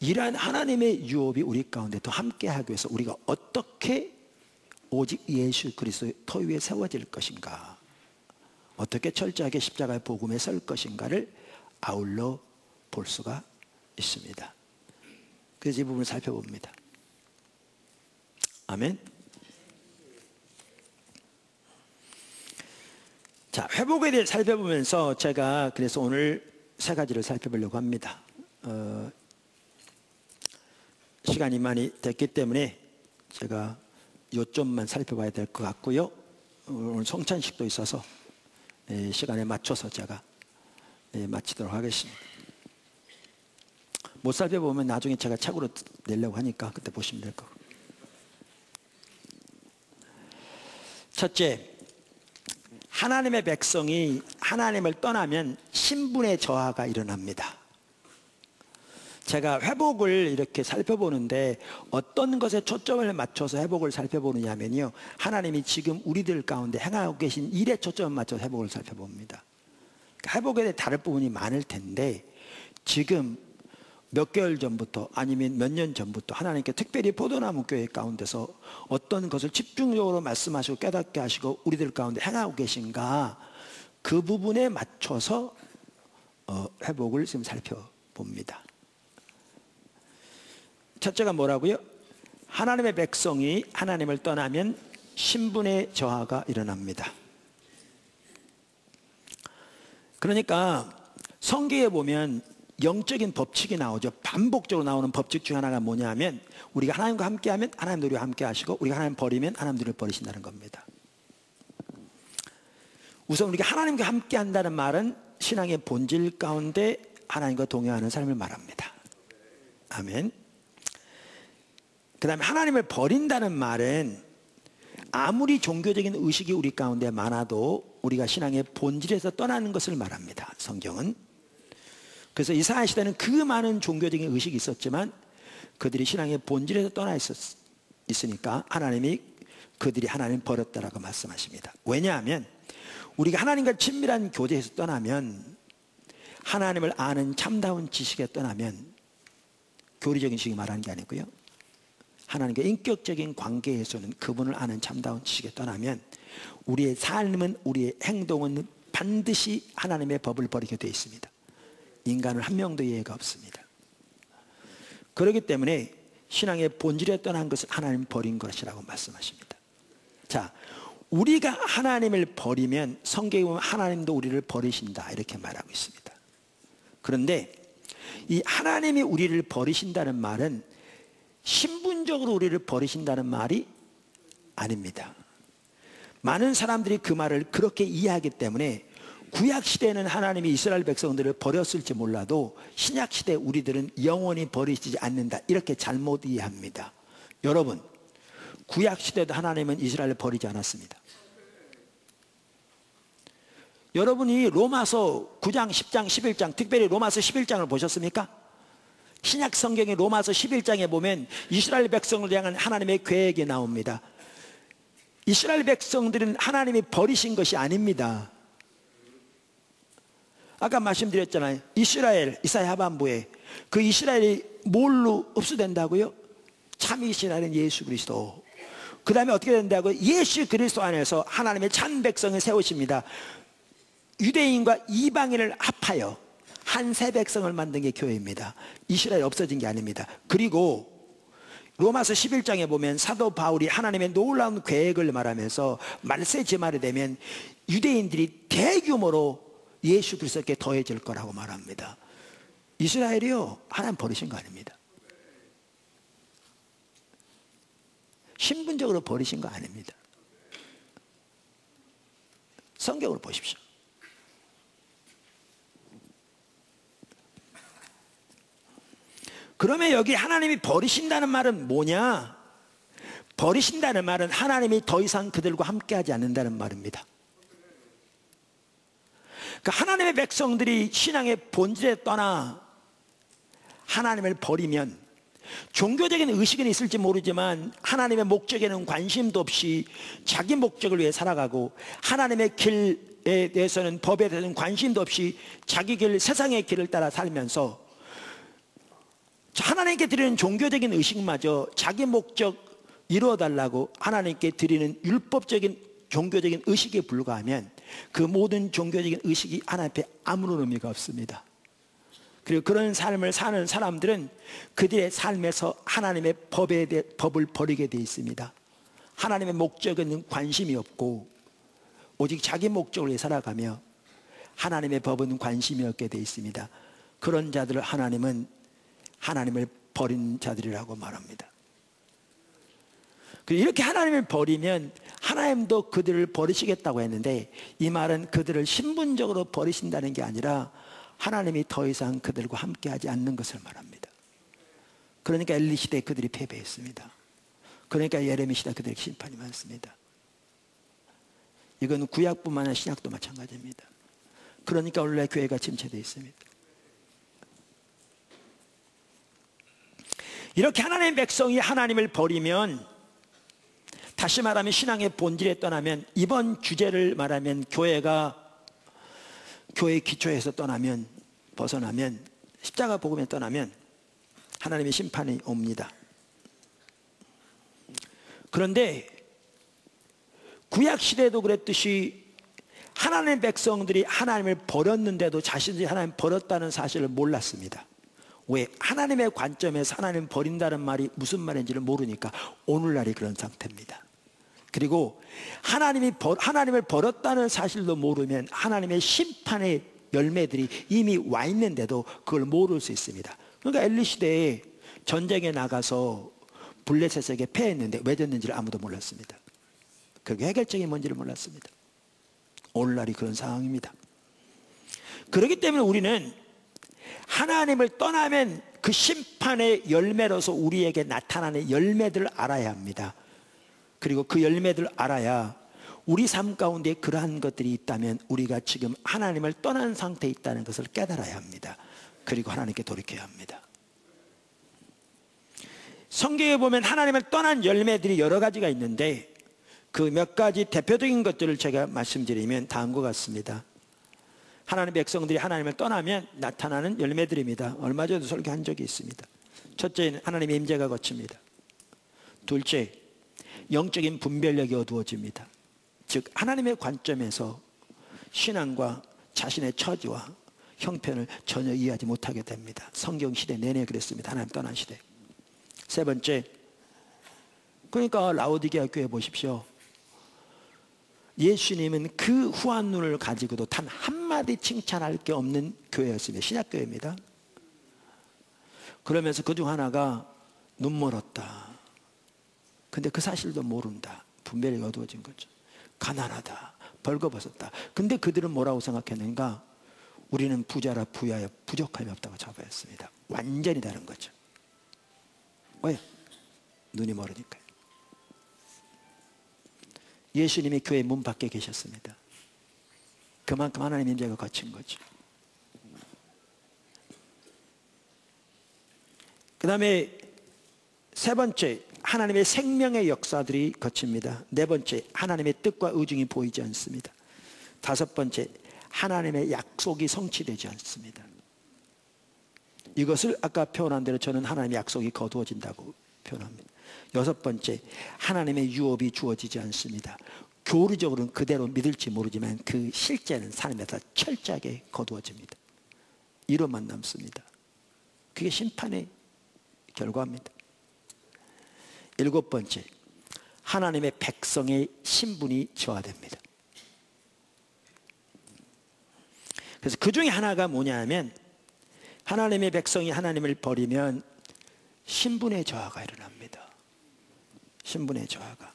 이러한 하나님의 유업이 우리 가운데 더 함께하기 위해서 우리가 어떻게 오직 예수 그리스도의 터 위에 세워질 것인가 어떻게 철저하게 십자가의 복음에 설 것인가를 아울러 볼 수가 있습니다. 그래서 이 부분을 살펴봅니다. 아멘. 자, 회복에 대해 살펴보면서 제가 그래서 오늘 세 가지를 살펴보려고 합니다. 어, 시간이 많이 됐기 때문에 제가 요점만 살펴봐야 될 것 같고요. 오늘 성찬식도 있어서 예, 시간에 맞춰서 제가 예, 마치도록 하겠습니다. 못 살펴보면 나중에 제가 책으로 내려고 하니까 그때 보시면 될 거고. 첫째, 하나님의 백성이 하나님을 떠나면 신분의 저하가 일어납니다. 제가 회복을 이렇게 살펴보는데 어떤 것에 초점을 맞춰서 회복을 살펴보느냐면요. 하나님이 지금 우리들 가운데 행하고 계신 일에 초점을 맞춰서 회복을 살펴봅니다. 그러니까 회복에 대해 다를 부분이 많을 텐데 지금 몇 개월 전부터 아니면 몇 년 전부터 하나님께 특별히 포도나무 교회 가운데서 어떤 것을 집중적으로 말씀하시고 깨닫게 하시고 우리들 가운데 행하고 계신가 그 부분에 맞춰서 어, 회복을 지금 살펴봅니다. 첫째가 뭐라고요? 하나님의 백성이 하나님을 떠나면 신분의 저하가 일어납니다. 그러니까 성경에 보면 영적인 법칙이 나오죠. 반복적으로 나오는 법칙 중 하나가 뭐냐면 우리가 하나님과 함께하면 하나님도 우리와 함께 하시고 우리가 하나님 버리면 하나님도 우리를 버리신다는 겁니다. 우선 우리가 하나님과 함께 한다는 말은 신앙의 본질 가운데 하나님과 동행하는 삶을 말합니다. 아멘. 그 다음에 하나님을 버린다는 말은 아무리 종교적인 의식이 우리 가운데 많아도 우리가 신앙의 본질에서 떠나는 것을 말합니다. 성경은. 그래서 이스라엘 시대는 그 많은 종교적인 의식이 있었지만 그들이 신앙의 본질에서 떠나 있었, 있으니까 하나님이 그들이 하나님 버렸다라고 말씀하십니다. 왜냐하면 우리가 하나님과 친밀한 교제에서 떠나면 하나님을 아는 참다운 지식에 떠나면 교리적인 지식이 말하는 게 아니고요. 하나님과 인격적인 관계에서는 그분을 아는 참다운 지식에 떠나면 우리의 삶은 우리의 행동은 반드시 하나님의 법을 버리게 되어 있습니다. 인간은 한 명도 예외가 없습니다. 그렇기 때문에 신앙의 본질에 떠난 것을 하나님 버린 것이라고 말씀하십니다. 자, 우리가 하나님을 버리면 성경에 보면 하나님도 우리를 버리신다 이렇게 말하고 있습니다. 그런데 이 하나님이 우리를 버리신다는 말은 신분적으로 우리를 버리신다는 말이 아닙니다. 많은 사람들이 그 말을 그렇게 이해하기 때문에 구약 시대에는 하나님이 이스라엘 백성들을 버렸을지 몰라도 신약 시대 우리들은 영원히 버리시지 않는다 이렇게 잘못 이해합니다. 여러분 구약 시대도 하나님은 이스라엘을 버리지 않았습니다. 여러분이 로마서 9장, 10장, 11장 특별히 로마서 11장을 보셨습니까? 신약 성경의 로마서 11장에 보면 이스라엘 백성을 향한 하나님의 계획이 나옵니다. 이스라엘 백성들은 하나님이 버리신 것이 아닙니다. 아까 말씀드렸잖아요. 이스라엘, 이사야 하반부에 그 이스라엘이 뭘로 흡수된다고요? 참 이스라엘은 예수 그리스도. 그 다음에 어떻게 된다고요? 예수 그리스도 안에서 하나님의 찬 백성을 세우십니다. 유대인과 이방인을 합하여 한 세 백성을 만든 게 교회입니다. 이스라엘 없어진 게 아닙니다. 그리고 로마서 11장에 보면 사도 바울이 하나님의 놀라운 계획을 말하면서 말세 제말이 되면 유대인들이 대규모로 예수 그리스도께 더해질 거라고 말합니다. 이스라엘이요 하나님 버리신 거 아닙니다. 신분적으로 버리신 거 아닙니다. 성경을 보십시오. 그러면 여기 하나님이 버리신다는 말은 뭐냐? 버리신다는 말은 하나님이 더 이상 그들과 함께하지 않는다는 말입니다. 그러니까 하나님의 백성들이 신앙의 본질에 떠나 하나님을 버리면 종교적인 의식은 있을지 모르지만 하나님의 목적에는 관심도 없이 자기 목적을 위해 살아가고 하나님의 길에 대해서는 법에 대해서는 관심도 없이 자기 길, 세상의 길을 따라 살면서 하나님께 드리는 종교적인 의식마저 자기 목적 이루어 달라고 하나님께 드리는 율법적인 종교적인 의식에 불과하면 그 모든 종교적인 의식이 하나님 앞에 아무런 의미가 없습니다. 그리고 그런 삶을 사는 사람들은 그들의 삶에서 하나님의 법에 대해 법을 버리게 되어 있습니다. 하나님의 목적에는 관심이 없고 오직 자기 목적을 위해 살아가며 하나님의 법은 관심이 없게 되어 있습니다. 그런 자들을 하나님은 하나님을 버린 자들이라고 말합니다. 이렇게 하나님을 버리면 하나님도 그들을 버리시겠다고 했는데 이 말은 그들을 신분적으로 버리신다는 게 아니라 하나님이 더 이상 그들과 함께하지 않는 것을 말합니다. 그러니까 엘리 시대에 그들이 패배했습니다. 그러니까 예레미 시대 그들에게 심판이 많습니다. 이건 구약뿐만 아니라 신약도 마찬가지입니다. 그러니까 원래 교회가 침체되어 있습니다. 이렇게 하나님의 백성이 하나님을 버리면 다시 말하면 신앙의 본질에 떠나면 이번 주제를 말하면 교회가 교회 기초에서 떠나면 벗어나면 십자가 복음에 떠나면 하나님의 심판이 옵니다. 그런데 구약 시대도 그랬듯이 하나님의 백성들이 하나님을 버렸는데도 자신들이 하나님 버렸다는 사실을 몰랐습니다. 왜? 하나님의 관점에서 하나님 버린다는 말이 무슨 말인지를 모르니까 오늘날이 그런 상태입니다. 그리고 하나님이 버, 하나님을 버렸다는 사실도 모르면 하나님의 심판의 열매들이 이미 와 있는데도 그걸 모를 수 있습니다. 그러니까 엘리 시대에 전쟁에 나가서 블레셋에게 패했는데 왜 졌는지를 아무도 몰랐습니다. 그게 해결책이 뭔지를 몰랐습니다. 오늘날이 그런 상황입니다. 그렇기 때문에 우리는 하나님을 떠나면 그 심판의 열매로서 우리에게 나타나는 열매들을 알아야 합니다. 그리고 그 열매들 알아야 우리 삶 가운데 그러한 것들이 있다면 우리가 지금 하나님을 떠난 상태에 있다는 것을 깨달아야 합니다. 그리고 하나님께 돌이켜야 합니다. 성경에 보면 하나님을 떠난 열매들이 여러 가지가 있는데 그 몇 가지 대표적인 것들을 제가 말씀드리면 다음과 같습니다. 하나님 백성들이 하나님을 떠나면 나타나는 열매들입니다. 얼마 전에도 설교한 적이 있습니다. 첫째는 하나님의 임재가 거칩니다. 둘째, 영적인 분별력이 어두워집니다. 즉 하나님의 관점에서 신앙과 자신의 처지와 형편을 전혀 이해하지 못하게 됩니다. 성경 시대 내내 그랬습니다. 하나님 떠난 시대. 세 번째, 그러니까 라오디게아 교회 보십시오. 예수님은 그 후한 눈을 가지고도 단 한마디 칭찬할 게 없는 교회였습니다. 신약교회입니다. 그러면서 그 중 하나가 눈 멀었다. 근데 그 사실도 모른다. 분별이 어두워진 거죠. 가난하다. 벌거벗었다. 근데 그들은 뭐라고 생각했는가? 우리는 부자라 부야에 부족함이 없다고 자부했습니다. 완전히 다른 거죠. 왜? 눈이 멀으니까요. 예수님이 교회 문 밖에 계셨습니다. 그만큼 하나님 임재가 거친 거죠. 그 다음에 세 번째, 하나님의 생명의 역사들이 거칩니다. 네 번째, 하나님의 뜻과 의중이 보이지 않습니다. 다섯 번째, 하나님의 약속이 성취되지 않습니다. 이것을 아까 표현한 대로 저는 하나님의 약속이 거두어진다고 표현합니다. 여섯 번째, 하나님의 유업이 주어지지 않습니다. 교리적으로는 그대로 믿을지 모르지만 그 실제는 삶에서 철저하게 거두어집니다. 이로만 남습니다. 그게 심판의 결과입니다. 일곱 번째, 하나님의 백성의 신분이 저하됩니다. 그래서 그 중에 하나가 뭐냐면 하나님의 백성이 하나님을 버리면 신분의 저하가 일어납니다. 신분의 저하가.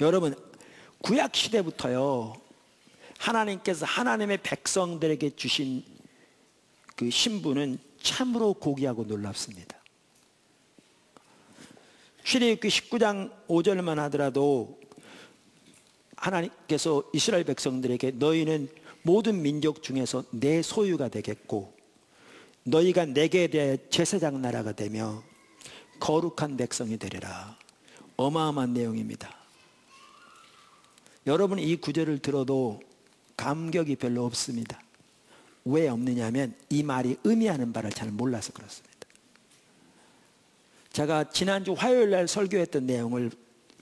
여러분 구약 시대부터요. 하나님께서 하나님의 백성들에게 주신 그 신분은 참으로 고귀하고 놀랍습니다. 출애굽기 19장 5절만 하더라도 하나님께서 이스라엘 백성들에게 너희는 모든 민족 중에서 내 소유가 되겠고 너희가 내게 대해 제사장 나라가 되며 거룩한 백성이 되리라. 어마어마한 내용입니다. 여러분 이 구절을 들어도 감격이 별로 없습니다. 왜 없느냐면 이 말이 의미하는 바를 잘 몰라서 그렇습니다. 제가 지난주 화요일 날 설교했던 내용을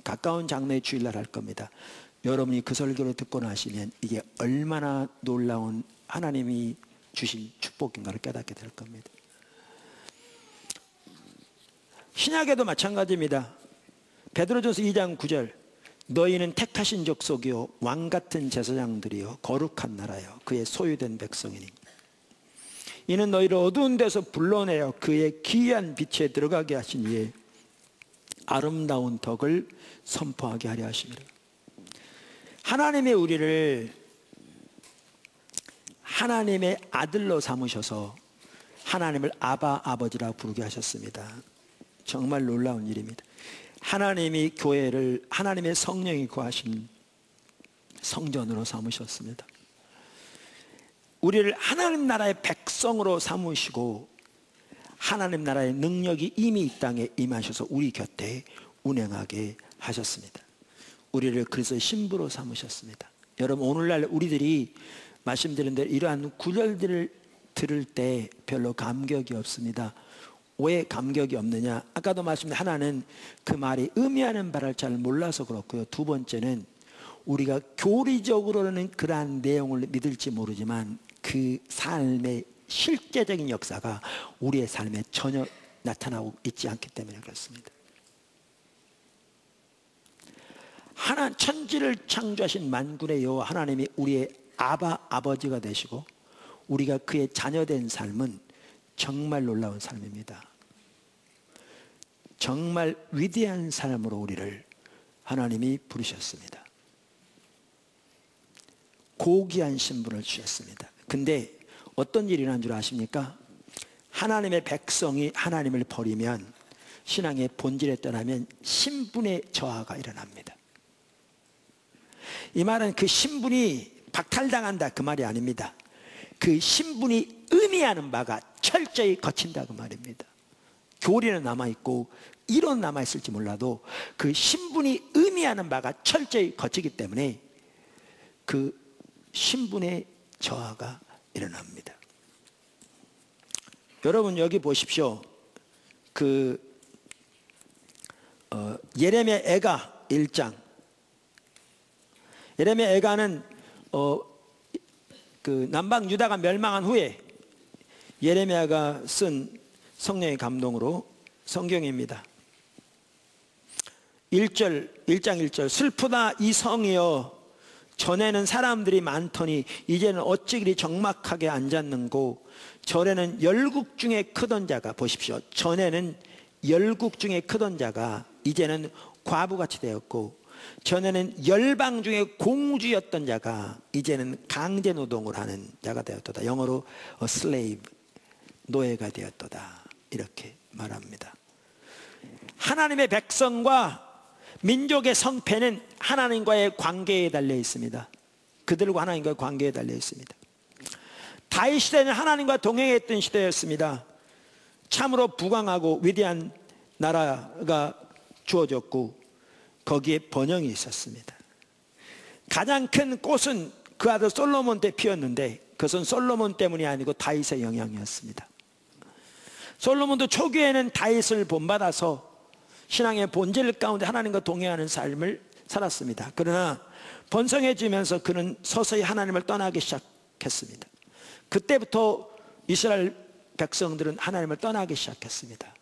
가까운 장로의 주일날 할 겁니다. 여러분이 그 설교를 듣고 나시면 이게 얼마나 놀라운 하나님이 주신 축복인가를 깨닫게 될 겁니다. 신약에도 마찬가지입니다. 베드로전서 2장 9절 너희는 택하신 족속이요 왕 같은 제사장들이요 거룩한 나라요 그의 소유된 백성이니 이는 너희를 어두운 데서 불러내어 그의 기이한 빛에 들어가게 하신 이에 아름다운 덕을 선포하게 하려 하심이라 하나님의 우리를 하나님의 아들로 삼으셔서 하나님을 아바 아버지라 부르게 하셨습니다. 정말 놀라운 일입니다. 하나님이 교회를 하나님의 성령이 구하신 성전으로 삼으셨습니다. 우리를 하나님 나라의 백성으로 삼으시고 하나님 나라의 능력이 이미 이 땅에 임하셔서 우리 곁에 운행하게 하셨습니다. 우리를 그래서 신부로 삼으셨습니다. 여러분 오늘날 우리들이 말씀드린 대로 이러한 구절들을 들을 때 별로 감격이 없습니다. 왜 감격이 없느냐? 아까도 말씀드린 하나는 그 말이 의미하는 바를 잘 몰라서 그렇고요. 두 번째는 우리가 교리적으로는 그러한 내용을 믿을지 모르지만 그 삶의 실제적인 역사가 우리의 삶에 전혀 나타나고 있지 않기 때문에 그렇습니다. 하나 천지를 창조하신 만군의 여호와 하나님이 우리의 아바 아버지가 되시고 우리가 그의 자녀된 삶은 정말 놀라운 삶입니다. 정말 위대한 사람으로 우리를 하나님이 부르셨습니다. 고귀한 신분을 주셨습니다. 근데 어떤 일이 일어난 줄 아십니까? 하나님의 백성이 하나님을 버리면 신앙의 본질에 떠나면 신분의 저하가 일어납니다. 이 말은 그 신분이 박탈당한다 그 말이 아닙니다. 그 신분이 의미하는 바가 철저히 거친다 그 말입니다. 교리는 남아있고 이론 남아있을지 몰라도 그 신분이 의미하는 바가 철저히 거치기 때문에 그 신분의 저하가 일어납니다. 여러분 여기 보십시오. 그 어, 예레미야 애가 1장 예레미야 애가는 어, 그 남방 유다가 멸망한 후에 예레미야가 쓴 성령의 감동으로 성경입니다. 1절 1장 1절 슬프다 이 성이여 전에는 사람들이 많더니 이제는 어찌 그리 적막하게 앉았는고 전에는 열국 중에 크던 자가 보십시오. 전에는 열국 중에 크던 자가 이제는 과부같이 되었고 전에는 열방 중에 공주였던 자가 이제는 강제 노동을 하는 자가 되었다. 영어로 slave 노예가 되었다. 이렇게 말합니다. 하나님의 백성과 민족의 성패는 하나님과의 관계에 달려 있습니다. 그들과 하나님과의 관계에 달려 있습니다. 다윗 시대는 하나님과 동행했던 시대였습니다. 참으로 부강하고 위대한 나라가 주어졌고 거기에 번영이 있었습니다. 가장 큰 꽃은 그 아들 솔로몬 때 피었는데 그것은 솔로몬 때문이 아니고 다윗의 영향이었습니다. 솔로몬도 초기에는 다윗을 본받아서 신앙의 본질 가운데 하나님과 동행하는 삶을 살았습니다. 그러나 번성해지면서 그는 서서히 하나님을 떠나기 시작했습니다. 그때부터 이스라엘 백성들은 하나님을 떠나기 시작했습니다.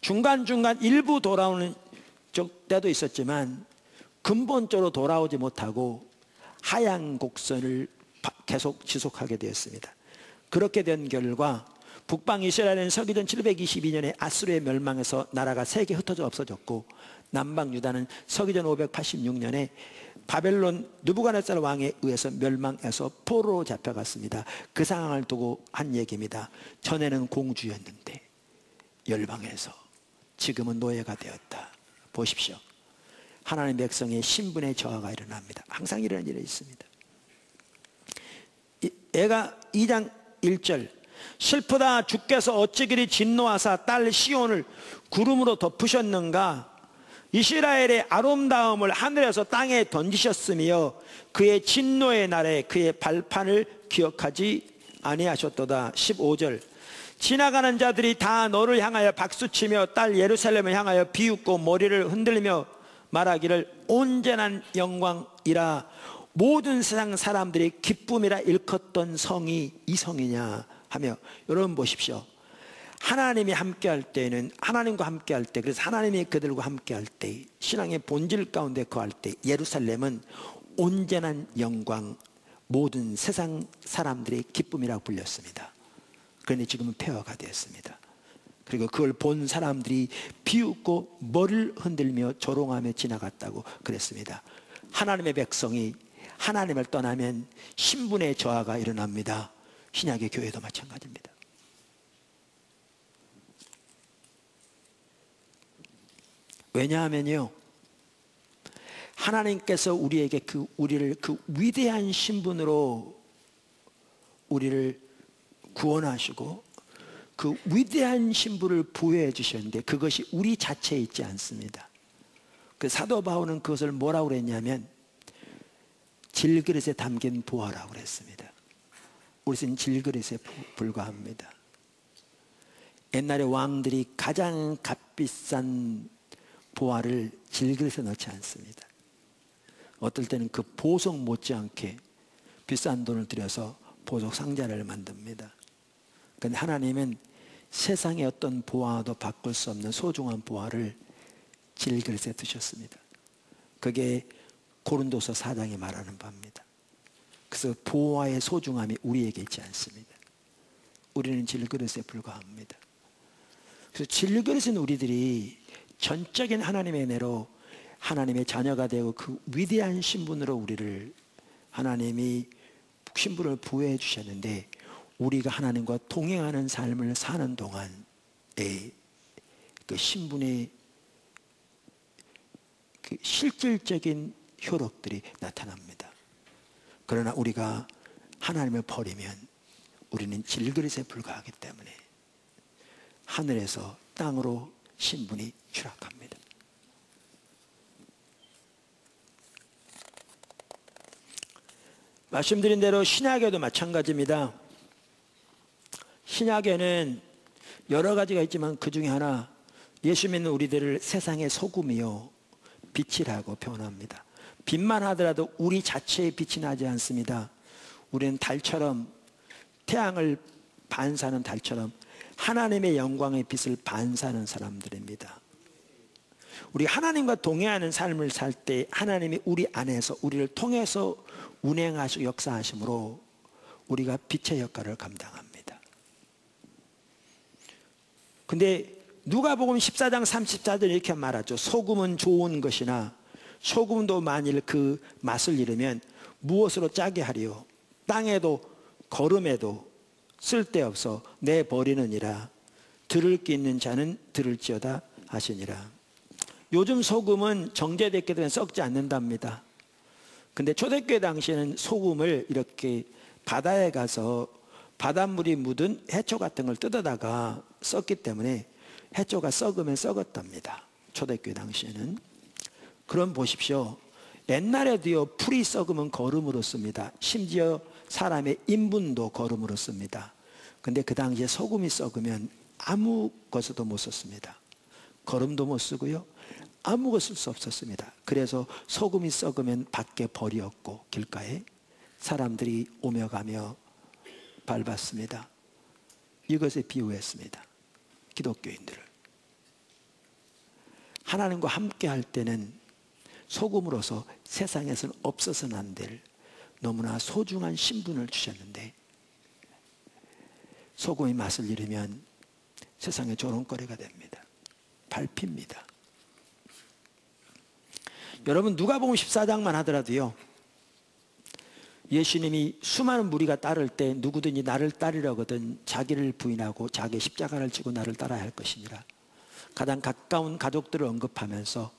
중간중간 일부 돌아오는 때도 있었지만 근본적으로 돌아오지 못하고 하향 곡선을 계속 지속하게 되었습니다. 그렇게 된 결과 북방 이스라엘은 서기전 722년에 아수르의 멸망에서 나라가 세계 흩어져 없어졌고 남방 유다는 서기전 586년에 바벨론 누부갓네살 왕에 의해서 멸망해서 포로로 잡혀갔습니다. 그 상황을 두고 한 얘기입니다. 전에는 공주였는데 열방에서 지금은 노예가 되었다. 보십시오. 하나님 백성의 신분의 저하가 일어납니다. 항상 이런 일이 있습니다. 애가 2장 1절 슬프다 주께서 어찌 그리 진노하사 딸 시온을 구름으로 덮으셨는가? 이스라엘의 아름다움을 하늘에서 땅에 던지셨으며 그의 진노의 날에 그의 발판을 기억하지 아니하셨도다. 15절. 지나가는 자들이 다 너를 향하여 박수치며 딸 예루살렘을 향하여 비웃고 머리를 흔들며 말하기를 온전한 영광이라. 모든 세상 사람들이 기쁨이라 일컫던 성이 이 성이냐 하며 여러분 보십시오. 하나님이 함께 할 때는 하나님과 함께 할 때, 그래서 하나님이 그들과 함께 할 때, 신앙의 본질 가운데 거할 때, 예루살렘은 온전한 영광, 모든 세상 사람들의 기쁨이라고 불렸습니다. 그런데 지금은 폐허가 되었습니다. 그리고 그걸 본 사람들이 비웃고 머리를 흔들며 조롱하며 지나갔다고 그랬습니다. 하나님의 백성이 하나님을 떠나면 신분의 저하가 일어납니다. 신약의 교회도 마찬가지입니다. 왜냐하면요. 하나님께서 우리에게 그 우리를 그 위대한 신분으로 우리를 구원하시고 그 위대한 신분을 부여해 주셨는데 그것이 우리 자체에 있지 않습니다. 그 사도 바울은 그것을 뭐라고 그랬냐면 질그릇에 담긴 보화라고 그랬습니다. 우리는 질그릇에 불과합니다. 옛날에 왕들이 가장 값비싼 보화를 질그릇에 넣지 않습니다. 어떨 때는 그 보석 못지않게 비싼 돈을 들여서 보석 상자를 만듭니다. 그런데 하나님은 세상의 어떤 보화도 바꿀 수 없는 소중한 보화를 질그릇에 두셨습니다. 그게 고린도서 4장에 말하는 바입니다. 그래서 보화의 소중함이 우리에게 있지 않습니다. 우리는 질그릇에 불과합니다. 그래서 질그릇은 우리들이 전적인 하나님의 은혜로 하나님의 자녀가 되고 그 위대한 신분으로 우리를 하나님이 신분을 부여해 주셨는데 우리가 하나님과 동행하는 삶을 사는 동안에 그 신분의 그 실질적인 효력들이 나타납니다. 그러나 우리가 하나님을 버리면 우리는 질그릇에 불과하기 때문에 하늘에서 땅으로 신분이 추락합니다. 말씀드린 대로 신약에도 마찬가지입니다. 신약에는 여러 가지가 있지만 그 중에 하나 예수 믿는 우리들을 세상의 소금이요 빛이라고 표현합니다. 빛만 하더라도 우리 자체의 빛이 나지 않습니다. 우리는 달처럼 태양을 반사하는 달처럼 하나님의 영광의 빛을 반사하는 사람들입니다. 우리 하나님과 동행하는 삶을 살 때 하나님이 우리 안에서 우리를 통해서 운행하시고 역사하심으로 우리가 빛의 역할을 감당합니다. 근데 누가복음 14장 34절 이렇게 말하죠. 소금은 좋은 것이나 소금도 만일 그 맛을 잃으면 무엇으로 짜게 하리요? 땅에도 거름에도 쓸데없어 내버리느니라. 들을 게 있는 자는 들을지어다 하시니라. 요즘 소금은 정제됐기 때문에 썩지 않는답니다. 근데 초대교회 당시에는 소금을 이렇게 바다에 가서 바닷물이 묻은 해초 같은 걸 뜯어다가 썼기 때문에 해초가 썩으면 썩었답니다. 초대교회 당시에는. 그럼 보십시오. 옛날에도요, 풀이 썩으면 거름으로 씁니다. 심지어 사람의 인분도 거름으로 씁니다. 근데 그 당시에 소금이 썩으면 아무 것도 못 썼습니다. 거름도 못 쓰고요. 아무것을 수 없었습니다. 그래서 소금이 썩으면 밖에 버리었고 길가에 사람들이 오며 가며 밟았습니다. 이것에 비유했습니다. 기독교인들을. 하나님과 함께 할 때는 소금으로서 세상에서는 없어서는 안 될 너무나 소중한 신분을 주셨는데 소금의 맛을 잃으면 세상의 조롱거리가 됩니다. 밟힙니다. 여러분 누가복음 14장만 하더라도요. 예수님이 수많은 무리가 따를 때 누구든지 나를 따르려거든 자기를 부인하고 자기 십자가를 지고 나를 따라야 할 것이니라. 가장 가까운 가족들을 언급하면서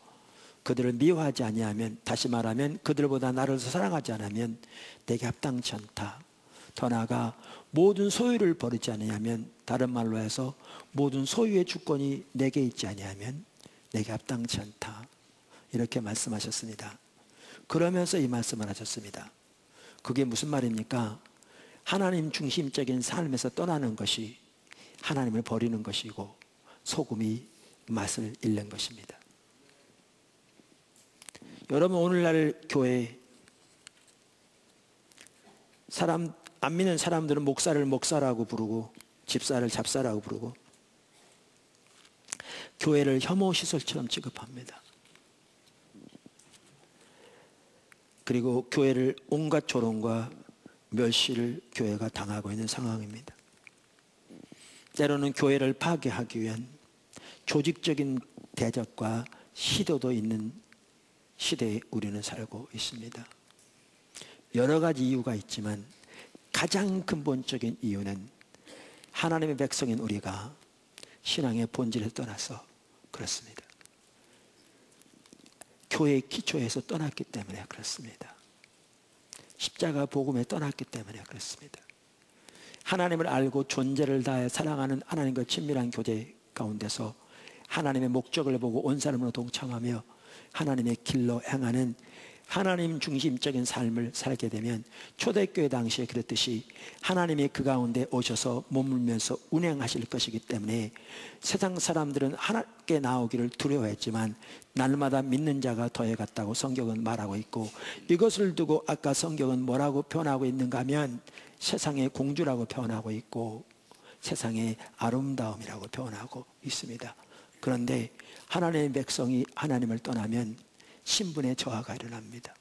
그들을 미워하지 아니하면 다시 말하면 그들보다 나를 사랑하지 않으면 내게 합당치 않다. 더 나아가 모든 소유를 버리지 아니하면 다른 말로 해서 모든 소유의 주권이 내게 있지 아니하면 내게 합당치 않다. 이렇게 말씀하셨습니다. 그러면서 이 말씀을 하셨습니다. 그게 무슨 말입니까? 하나님 중심적인 삶에서 떠나는 것이 하나님을 버리는 것이고 소금이 맛을 잃는 것입니다. 여러분 오늘날 교회 사람 안 믿는 사람들은 목사를 목사라고 부르고 집사를 잡사라고 부르고 교회를 혐오 시설처럼 취급합니다. 그리고 교회를 온갖 조롱과 멸시를 교회가 당하고 있는 상황입니다. 때로는 교회를 파괴하기 위한 조직적인 대적과 시도도 있는 시대에 우리는 살고 있습니다. 여러 가지 이유가 있지만 가장 근본적인 이유는 하나님의 백성인 우리가 신앙의 본질을 떠나서 그렇습니다. 교회의 기초에서 떠났기 때문에 그렇습니다. 십자가 복음에 떠났기 때문에 그렇습니다. 하나님을 알고 존재를 다해 사랑하는 하나님과 친밀한 교제 가운데서 하나님의 목적을 보고 온 사람으로 동참하며 하나님의 길로 행하는 하나님 중심적인 삶을 살게 되면 초대교회 당시에 그랬듯이 하나님이 그 가운데 오셔서 머물면서 운행하실 것이기 때문에 세상 사람들은 하나님께 나오기를 두려워했지만 날마다 믿는 자가 더해갔다고 성경은 말하고 있고 이것을 두고 아까 성경은 뭐라고 표현하고 있는가 하면 세상의 공주라고 표현하고 있고 세상의 아름다움이라고 표현하고 있습니다. 그런데 하나님의 백성이 하나님을 떠나면 신분의 저하가 일어납니다.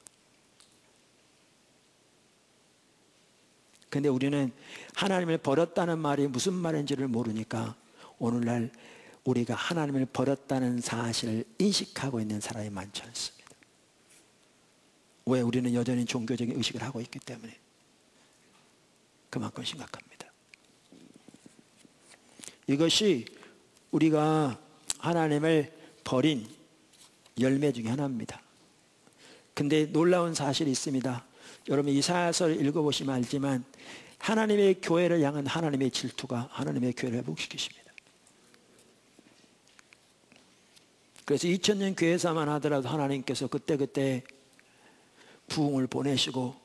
근데 우리는 하나님을 버렸다는 말이 무슨 말인지를 모르니까 오늘날 우리가 하나님을 버렸다는 사실을 인식하고 있는 사람이 많지 않습니다. 왜 우리는 여전히 종교적인 의식을 하고 있기 때문에 그만큼 심각합니다. 이것이 우리가 하나님을 버린 열매 중에 하나입니다. 근데 놀라운 사실이 있습니다. 여러분 이사야서를 읽어보시면 알지만 하나님의 교회를 향한 하나님의 질투가 하나님의 교회를 회복시키십니다. 그래서 2000년 교회사만 하더라도 하나님께서 그때그때 부흥을 보내시고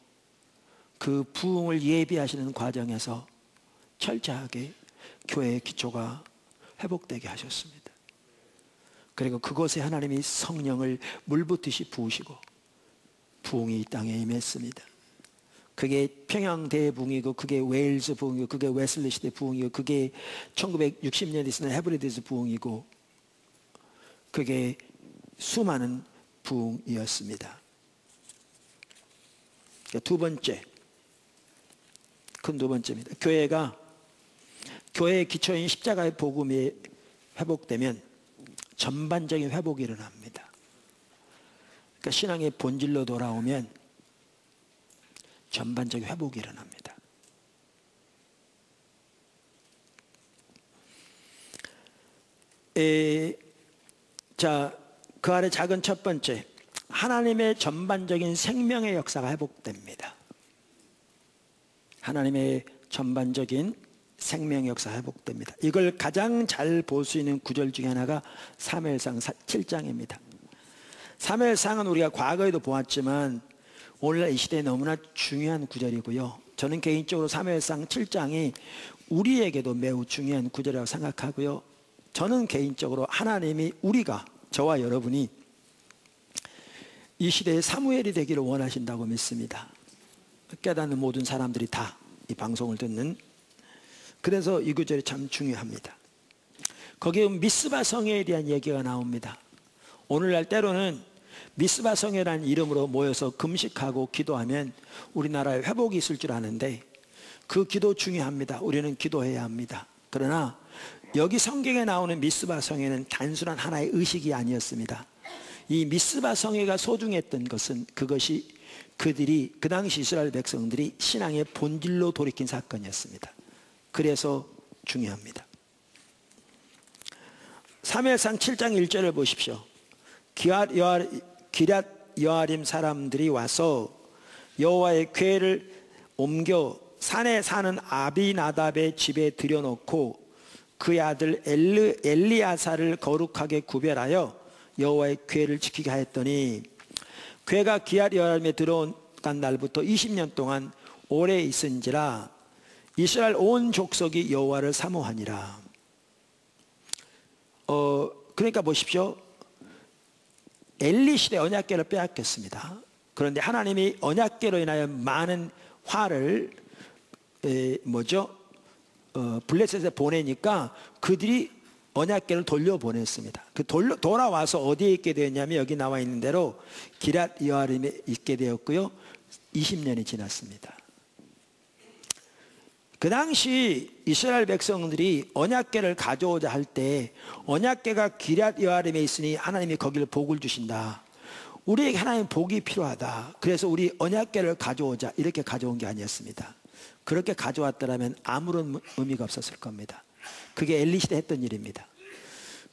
그 부흥을 예비하시는 과정에서 철저하게 교회의 기초가 회복되게 하셨습니다. 그리고 그곳에 하나님이 성령을 물붓듯이 부으시고 부흥이 이 땅에 임했습니다. 그게 평양 대부흥이고 그게 웨일즈 부흥이고 그게 웨슬리 시대 부흥이고 그게 1960년에 있었던 헤브리드스 부흥이고 그게 수많은 부흥이었습니다. 두 번째 큰 두 번째입니다. 교회가 교회의 기초인 십자가의 복음이 회복되면 전반적인 회복이 일어납니다. 그러니까 신앙의 본질로 돌아오면 전반적인 회복이 일어납니다. 에, 자, 그 아래 작은 첫 번째, 하나님의 전반적인 생명의 역사가 회복됩니다. 하나님의 전반적인 생명 역사 회복됩니다. 이걸 가장 잘 볼 수 있는 구절 중에 하나가 사무엘상 7장입니다. 사무엘상은 우리가 과거에도 보았지만 오늘날 이 시대에 너무나 중요한 구절이고요. 저는 개인적으로 사무엘상 7장이 우리에게도 매우 중요한 구절이라고 생각하고요. 저는 개인적으로 하나님이 우리가 저와 여러분이 이 시대에 사무엘이 되기를 원하신다고 믿습니다. 깨닫는 모든 사람들이 다 이 방송을 듣는 그래서 이 구절이 참 중요합니다. 거기에 미스바 성회에 대한 얘기가 나옵니다. 오늘날 때로는 미스바 성회라는 이름으로 모여서 금식하고 기도하면 우리나라에 회복이 있을 줄 아는데 그 기도 중요합니다. 우리는 기도해야 합니다. 그러나 여기 성경에 나오는 미스바 성회는 단순한 하나의 의식이 아니었습니다. 이 미스바 성회가 소중했던 것은 그것이 그들이 그 당시 이스라엘 백성들이 신앙의 본질로 돌이킨 사건이었습니다. 그래서 중요합니다. 3회상 7장 1절을 보십시오. 기랏 여아림 사람들이 와서 여호와의 궤를 옮겨 산에 사는 아비나답의 집에 들여놓고 그의 아들 엘리, 엘리아사를 거룩하게 구별하여 여호와의 궤를 지키게 하였더니 궤가 기앗 여아림에 들어온 날부터 20년 동안 오래 있은지라 이스라엘 온 족속이 여호와를 사모하니라. 어 그러니까 보십시오. 엘리 시대 언약궤를 빼앗겼습니다. 그런데 하나님이 언약궤로 인하여 많은 화를 에, 뭐죠? 어, 블레셋에 보내니까 그들이 언약궤를 돌려보냈습니다. 그 돌려, 돌아와서 어디에 있게 되었냐면 여기 나와 있는 대로 기랏 여아림에 있게 되었고요. 20년이 지났습니다. 그 당시 이스라엘 백성들이 언약궤를 가져오자 할 때 언약궤가 기랏 여아림에 있으니 하나님이 거기를 복을 주신다. 우리에게 하나님 복이 필요하다. 그래서 우리 언약궤를 가져오자 이렇게 가져온 게 아니었습니다. 그렇게 가져왔더라면 아무런 의미가 없었을 겁니다. 그게 엘리 시대 했던 일입니다.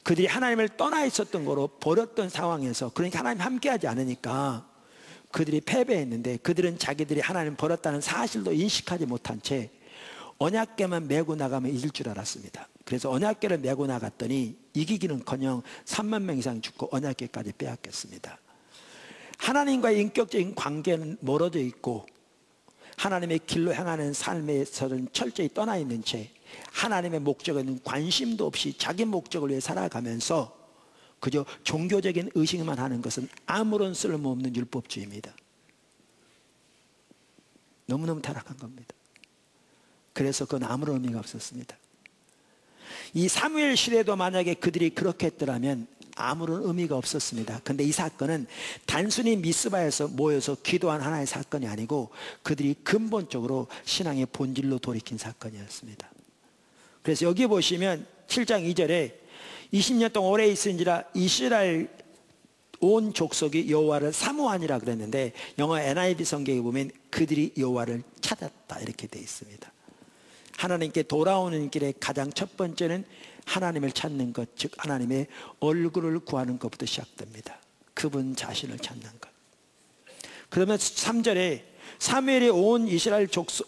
그들이 하나님을 떠나 있었던 거로 버렸던 상황에서 그러니까 하나님 함께하지 않으니까 그들이 패배했는데 그들은 자기들이 하나님 버렸다는 사실도 인식하지 못한 채 언약계만 메고 나가면 이길 줄 알았습니다. 그래서 언약계를 메고 나갔더니 이기기는커녕 3만 명 이상 죽고 언약계까지 빼앗겼습니다. 하나님과의 인격적인 관계는 멀어져 있고 하나님의 길로 향하는 삶에서는 철저히 떠나 있는 채 하나님의 목적에는 관심도 없이 자기 목적을 위해 살아가면서 그저 종교적인 의식만 하는 것은 아무런 쓸모없는 율법주의입니다. 너무너무 타락한 겁니다. 그래서 그건 아무런 의미가 없었습니다. 이 사무엘 시대도 만약에 그들이 그렇게 했더라면 아무런 의미가 없었습니다. 근데 이 사건은 단순히 미스바에서 모여서 기도한 하나의 사건이 아니고 그들이 근본적으로 신앙의 본질로 돌이킨 사건이었습니다. 그래서 여기 보시면 7장 2절에 20년 동안 오래 있은지라 이스라엘 온 족속이 여호와를 사모하니라 그랬는데 영어 NIV 성경에 보면 그들이 여호와를 찾았다 이렇게 되어 있습니다. 하나님께 돌아오는 길에 가장 첫 번째는 하나님을 찾는 것, 즉 하나님의 얼굴을 구하는 것부터 시작됩니다. 그분 자신을 찾는 것. 그러면 3절에 사무엘이 온 이스라엘 족속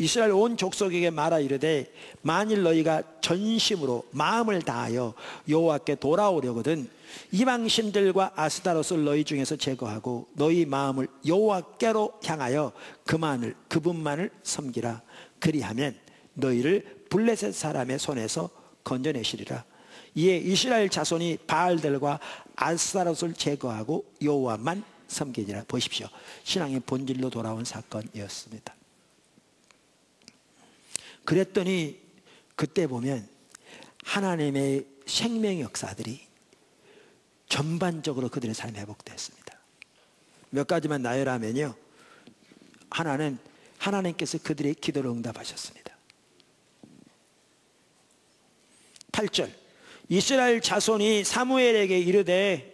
이스라엘 온 족속에게 말하 이르되 만일 너희가 전심으로 마음을 다하여 여호와께 돌아오려거든 이방 신들과 아스타롯을 너희 중에서 제거하고 너희 마음을 여호와께로 향하여 그만을 그분만을 섬기라 그리하면 너희를 블레셋 사람의 손에서 건져내시리라 이에 이스라엘 자손이 바알들과 아스타롯을 제거하고 여호와만 섬기니라 보십시오 신앙의 본질로 돌아온 사건이었습니다 그랬더니 그때 보면 하나님의 생명 역사들이 전반적으로 그들의 삶에 회복됐습니다. 몇 가지만 나열하면요. 하나는 하나님께서 그들의 기도를 응답하셨습니다. 8절 이스라엘 자손이 사무엘에게 이르되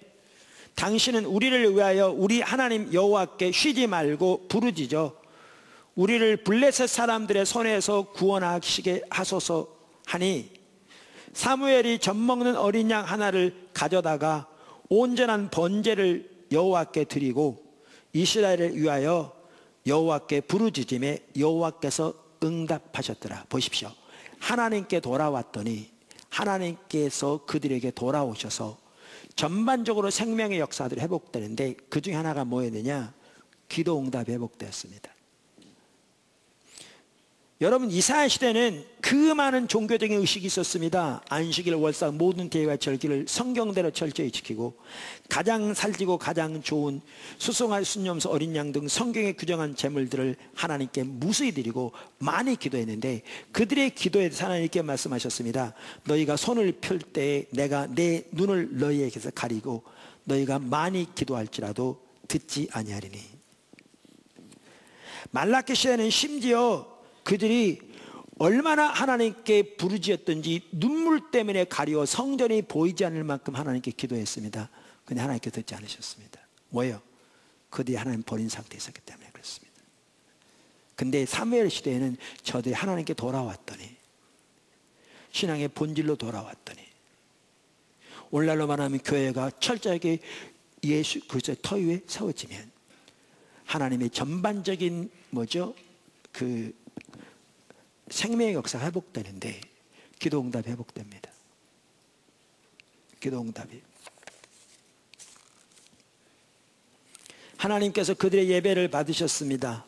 당신은 우리를 위하여 우리 하나님 여호와께 쉬지 말고 부르짖어 우리를 블레셋 사람들의 손에서 구원하시게 하소서 하니 사무엘이 젖먹는 어린 양 하나를 가져다가 온전한 번제를 여호와께 드리고 이스라엘을 위하여 여호와께 부르짖음에 여호와께서 응답하셨더라. 보십시오. 하나님께 돌아왔더니 하나님께서 그들에게 돌아오셔서 전반적으로 생명의 역사들이 회복되는데 그 중에 하나가 뭐였느냐? 기도 응답이 회복되었습니다. 여러분 이사야 시대는 그 많은 종교적인 의식이 있었습니다. 안식일, 월사 모든 대회와 절기를 성경대로 철저히 지키고 가장 살지고 가장 좋은 수송할 순념소 어린 양 등 성경에 규정한 제물들을 하나님께 무수히 드리고 많이 기도했는데 그들의 기도에 하나님께 말씀하셨습니다. 너희가 손을 펼때 내가 내 눈을 너희에게서 가리고 너희가 많이 기도할지라도 듣지 아니하리니 말라키 시대는 심지어 그들이 얼마나 하나님께 부르짖었던지 눈물 때문에 가려 성전이 보이지 않을 만큼 하나님께 기도했습니다. 근데 하나님께 듣지 않으셨습니다. 뭐예요? 그들이 하나님 버린 상태에 있었기 때문에 그렇습니다. 근데 사무엘 시대에는 저들이 하나님께 돌아왔더니 신앙의 본질로 돌아왔더니 오늘날로 말하면 교회가 철저하게 예수 그리스도의 터 위에 세워지면 하나님의 전반적인 뭐죠? 그 생명의 역사가 회복되는데 기도 응답이 회복됩니다. 기도 응답이. 하나님께서 그들의 예배를 받으셨습니다.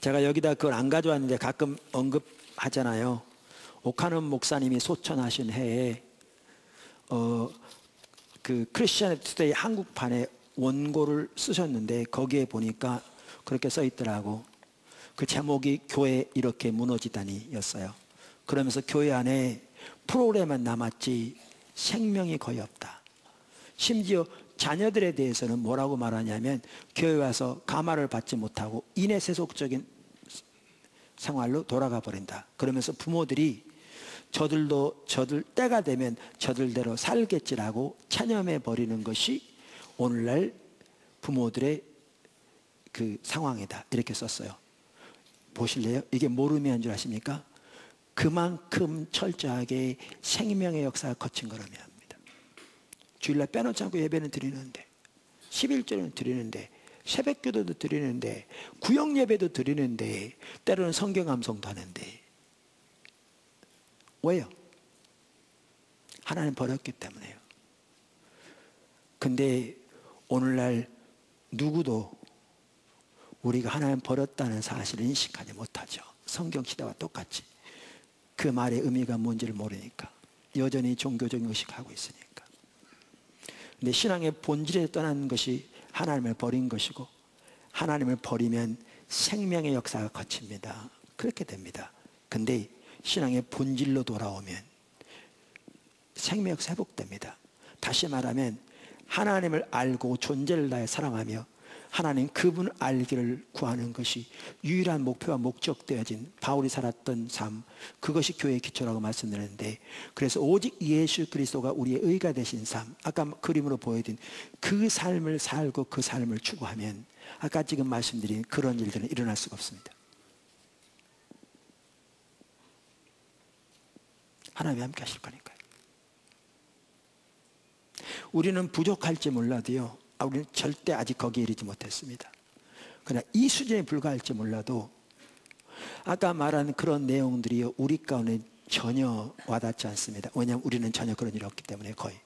제가 여기다 그걸 안 가져왔는데 가끔 언급하잖아요. 오카는 목사님이 소천하신 해에 어, 그 크리스천 투데이 한국판에 원고를 쓰셨는데 거기에 보니까 그렇게 써 있더라고. 그 제목이 교회 이렇게 무너지다니였어요. 그러면서 교회 안에 프로그램만 남았지 생명이 거의 없다. 심지어 자녀들에 대해서는 뭐라고 말하냐면 교회 와서 가마를 받지 못하고 인해 세속적인 생활로 돌아가 버린다. 그러면서 부모들이 저들도 저들 때가 되면 저들대로 살겠지라고 체념해 버리는 것이 오늘날 부모들의 그 상황이다. 이렇게 썼어요. 보실래요? 이게 모름이한 줄 아십니까? 그만큼 철저하게 생명의 역사가 거친 거라며 합니다. 주일날 빼놓지 않고 예배는 드리는데, 11절은 드리는데, 새벽 기도도 드리는데, 구역 예배도 드리는데, 때로는 성경 암송도 하는데. 왜요? 하나님 버렸기 때문에요. 근데 오늘날 누구도 우리가 하나님 버렸다는 사실을 인식하지 못하죠. 성경 시대와 똑같이. 그 말의 의미가 뭔지를 모르니까. 여전히 종교적인 의식하고 있으니까. 근데 신앙의 본질에 떠난 것이 하나님을 버린 것이고, 하나님을 버리면 생명의 역사가 거칩니다. 그렇게 됩니다. 근데 신앙의 본질로 돌아오면 생명 역사 회복됩니다. 다시 말하면 하나님을 알고 존재를 다해 사랑하며 하나님 그분 알기를 구하는 것이 유일한 목표와 목적되어진 바울이 살았던 삶 그것이 교회의 기초라고 말씀드렸는데 그래서 오직 예수 그리스도가 우리의 의가 되신 삶 아까 그림으로 보여드린 그 삶을 살고 그 삶을 추구하면 아까 지금 말씀드린 그런 일들은 일어날 수가 없습니다. 하나님이 함께 하실 거니까요. 우리는 부족할지 몰라도요 아, 우리는 절대 아직 거기에 이르지 못했습니다. 그러나 이 수준에 불과할지 몰라도 아까 말한 그런 내용들이 우리 가운데 전혀 와닿지 않습니다. 왜냐하면 우리는 전혀 그런 일이 없기 때문에 거의.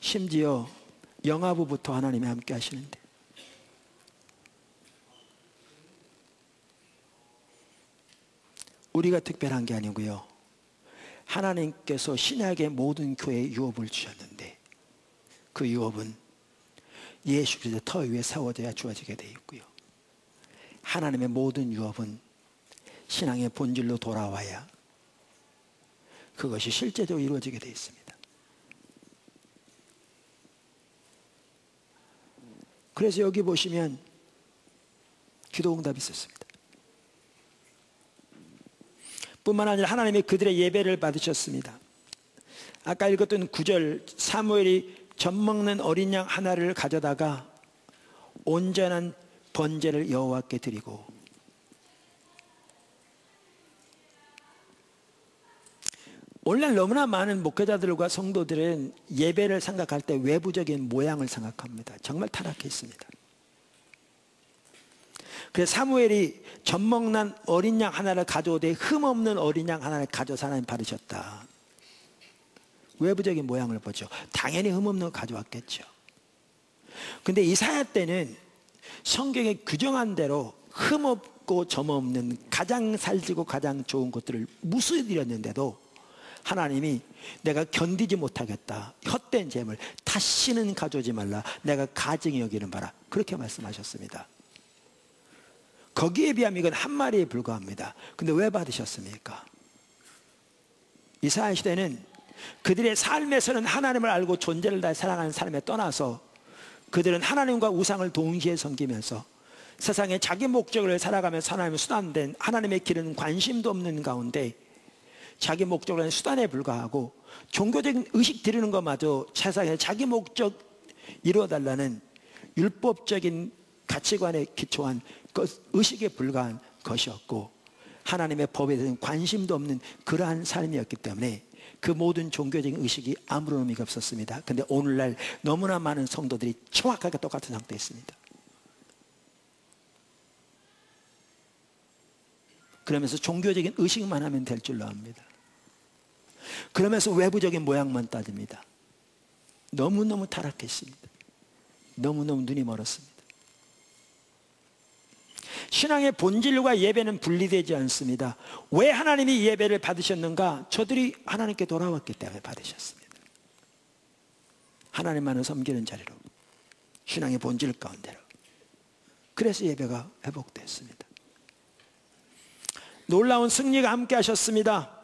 심지어 영화부부터 하나님이 함께 하시는데 우리가 특별한 게 아니고요. 하나님께서 신약의 모든 교회에 유업을 주셨는데 그 유업은 예수 그리스도 터 위에 세워져야 주어지게 되어 있고요. 하나님의 모든 유업은 신앙의 본질로 돌아와야 그것이 실제적으로 이루어지게 되어 있습니다. 그래서 여기 보시면 기도 응답이 있었습니다. 뿐만 아니라 하나님이 그들의 예배를 받으셨습니다. 아까 읽었던 구절 사무엘이 젖 먹는 어린 양 하나를 가져다가 온전한 번제를 여호와께 드리고 오늘날 너무나 많은 목회자들과 성도들은 예배를 생각할 때 외부적인 모양을 생각합니다. 정말 타락해 있습니다. 그래서 사무엘이 젖먹난 어린 양 하나를 가져오되 흠없는 어린 양 하나를 가져서 하나님 받으셨다. 외부적인 모양을 보죠. 당연히 흠없는 거 가져왔겠죠. 근데 이사야 때는 성경에 규정한 대로 흠없고 점없는 가장 살지고 가장 좋은 것들을 무수드렸는데도 하나님이 내가 견디지 못하겠다. 헛된 재물 다시는 가져오지 말라. 내가 가증히 여기는 바라. 그렇게 말씀하셨습니다. 거기에 비하면 이건 한 마리에 불과합니다. 근데 왜 받으셨습니까? 이사야 시대는 그들의 삶에서는 하나님을 알고 존재를 다해 사랑하는 삶에 떠나서 그들은 하나님과 우상을 동시에 섬기면서 세상에 자기 목적을 살아가며 하나님의 수단된 하나님의 길은 관심도 없는 가운데 자기 목적을 수단에 불과하고 종교적인 의식 드리는 것마저 세상에 자기 목적 이루어달라는 율법적인 가치관에 기초한 의식에 불과한 것이었고 하나님의 법에 대한 관심도 없는 그러한 삶이었기 때문에 그 모든 종교적인 의식이 아무런 의미가 없었습니다. 근데 오늘날 너무나 많은 성도들이 정확하게 똑같은 상태에 있습니다. 그러면서 종교적인 의식만 하면 될 줄로 압니다. 그러면서 외부적인 모양만 따집니다. 너무너무 타락했습니다. 너무너무 눈이 멀었습니다. 신앙의 본질과 예배는 분리되지 않습니다. 왜 하나님이 예배를 받으셨는가? 저들이 하나님께 돌아왔기 때문에 받으셨습니다. 하나님만을 섬기는 자리로 신앙의 본질 가운데로 그래서 예배가 회복됐습니다. 놀라운 승리가 함께 하셨습니다.